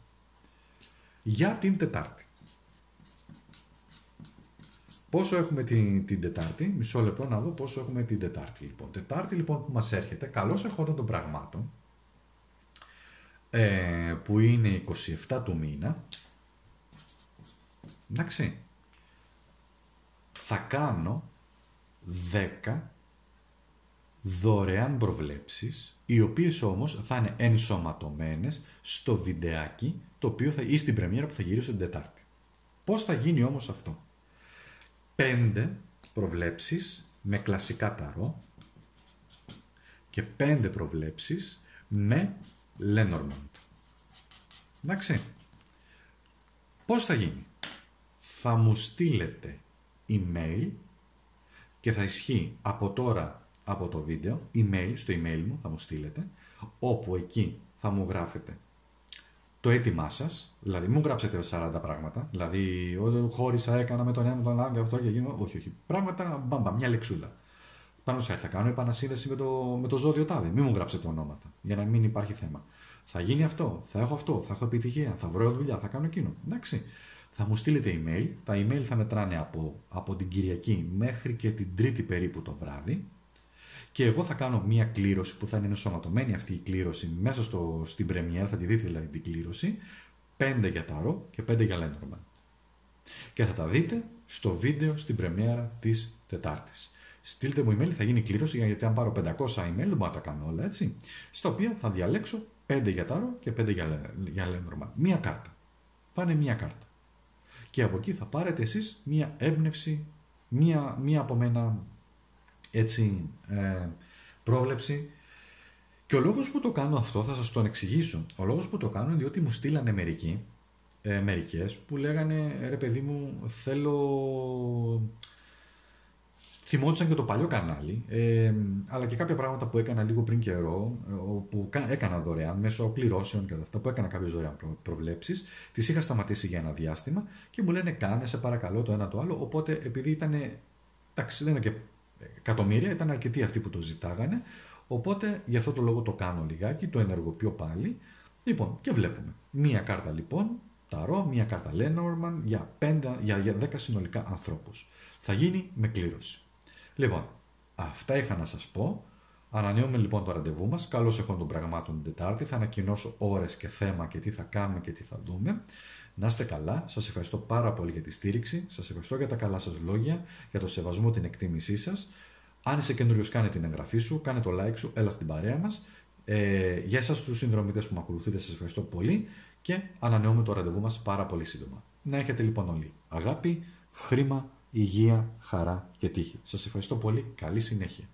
Για την Τετάρτη. Πόσο έχουμε την, την Τετάρτη, μισό λεπτό να δω πόσο έχουμε την Τετάρτη λοιπόν. Τετάρτη λοιπόν που μας έρχεται, καλώς εχόντων των πραγμάτων, ε, που είναι 27 του μήνα, εντάξει, θα κάνω 10 δωρεάν προβλέψεις, οι οποίες όμως θα είναι ενσωματωμένες στο βιντεάκι, το οποίο θα, ή στην πρεμιέρα που θα γυρίσω την Τετάρτη. Πώς θα γίνει όμως αυτό; Πέντε προβλέψεις με κλασικά ταρό και πέντε προβλέψεις με Lenormand. Εντάξει. Πώς θα γίνει; Θα μου στείλετε email και θα ισχύει από τώρα από το βίντεο, email, στο email μου θα μου στείλετε, όπου εκεί θα μου γράφετε το έτοιμά σας, δηλαδή μην γράψετε 40 πράγματα. Δηλαδή, όταν χώρισα, έκανα με τον ένα, με τον άλλο και αυτό και εκείνο. Όχι, όχι. Πράγματα, μπαμπα, μια λεξούλα. Πάνω σε θα κάνω επανασύνδεση με το, με το ζώδιο τάδε. Μην μου γράψετε ονόματα, για να μην υπάρχει θέμα. Θα γίνει αυτό, θα έχω αυτό, θα έχω επιτυχία, θα βρω δουλειά, θα κάνω εκείνο. Εντάξει. Θα μου στείλετε email. Τα email θα μετράνε από, από την Κυριακή μέχρι και την Τρίτη περίπου το βράδυ και εγώ θα κάνω μία κλήρωση που θα είναι ενσωματωμένη αυτή η κλήρωση μέσα στο, στην πρεμιέρα, θα τη δείτε δηλαδή την κλήρωση, 5 για ταρό και 5 για Lenormand. Και θα τα δείτε στο βίντεο στην πρεμιέρα της Τετάρτης. Στείλτε μου email, θα γίνει κλήρωση γιατί αν πάρω 500 email δεν μπορώ να τα κάνω όλα έτσι. Στο οποίο θα διαλέξω 5 για τάρο και 5 για, για Lenormand. Μία κάρτα. Πάνε μία κάρτα. Και από εκεί θα πάρετε εσείς μία έμπνευση, μία, μία από μένα έτσι ε, πρόβλεψη και ο λόγος που το κάνω αυτό θα σας τον εξηγήσω. Ο λόγος που το κάνω είναι διότι μου στείλανε μερικοί, ε, μερικές που λέγανε ρε παιδί μου θέλω θυμόντουσαν και το παλιό κανάλι, ε, αλλά και κάποια πράγματα που έκανα λίγο πριν καιρό, ε, που έκανα δωρεάν μέσω κληρώσεων και αυτά, που έκανα κάποιες δωρεάν προβλέψεις, τις είχα σταματήσει για ένα διάστημα και μου λένε κάνε σε παρακαλώ το ένα το άλλο. Οπότε επειδή ήταν. Εντάξει, δεν είναι και εκατομμύρια, ήταν αρκετοί αυτοί που το ζητάγανε. Οπότε γι' αυτό το λόγο το κάνω λιγάκι, το ενεργοποιώ πάλι. Λοιπόν, και βλέπουμε. Μία κάρτα λοιπόν, ταρό, μία κάρτα Lenormand για, 5, για, για 10 συνολικά ανθρώπους. Θα γίνει με κλήρωση. Λοιπόν, αυτά είχα να σας πω. Ανανεώνουμε λοιπόν το ραντεβού μας. Καλώς έχω των πραγμάτων την Τετάρτη. Θα ανακοινώσω ώρες και θέμα και τι θα κάνουμε και τι θα δούμε. Να είστε καλά. Σας ευχαριστώ πάρα πολύ για τη στήριξη. Σας ευχαριστώ για τα καλά σας λόγια, για το σεβασμό, την εκτίμησή σας. Αν είσαι καινούριος, κάνε την εγγραφή σου, κάνε το like σου, έλα στην παρέα μας. Ε, για εσάς τους συνδρομητές που με ακολουθείτε, σας ευχαριστώ πολύ και ανανεώνουμε το ραντεβού μας πάρα πολύ σύντομα. Να έχετε λοιπόν όλοι αγάπη, χρήμα, υγεία, χαρά και τύχη. Σας ευχαριστώ πολύ. Καλή συνέχεια.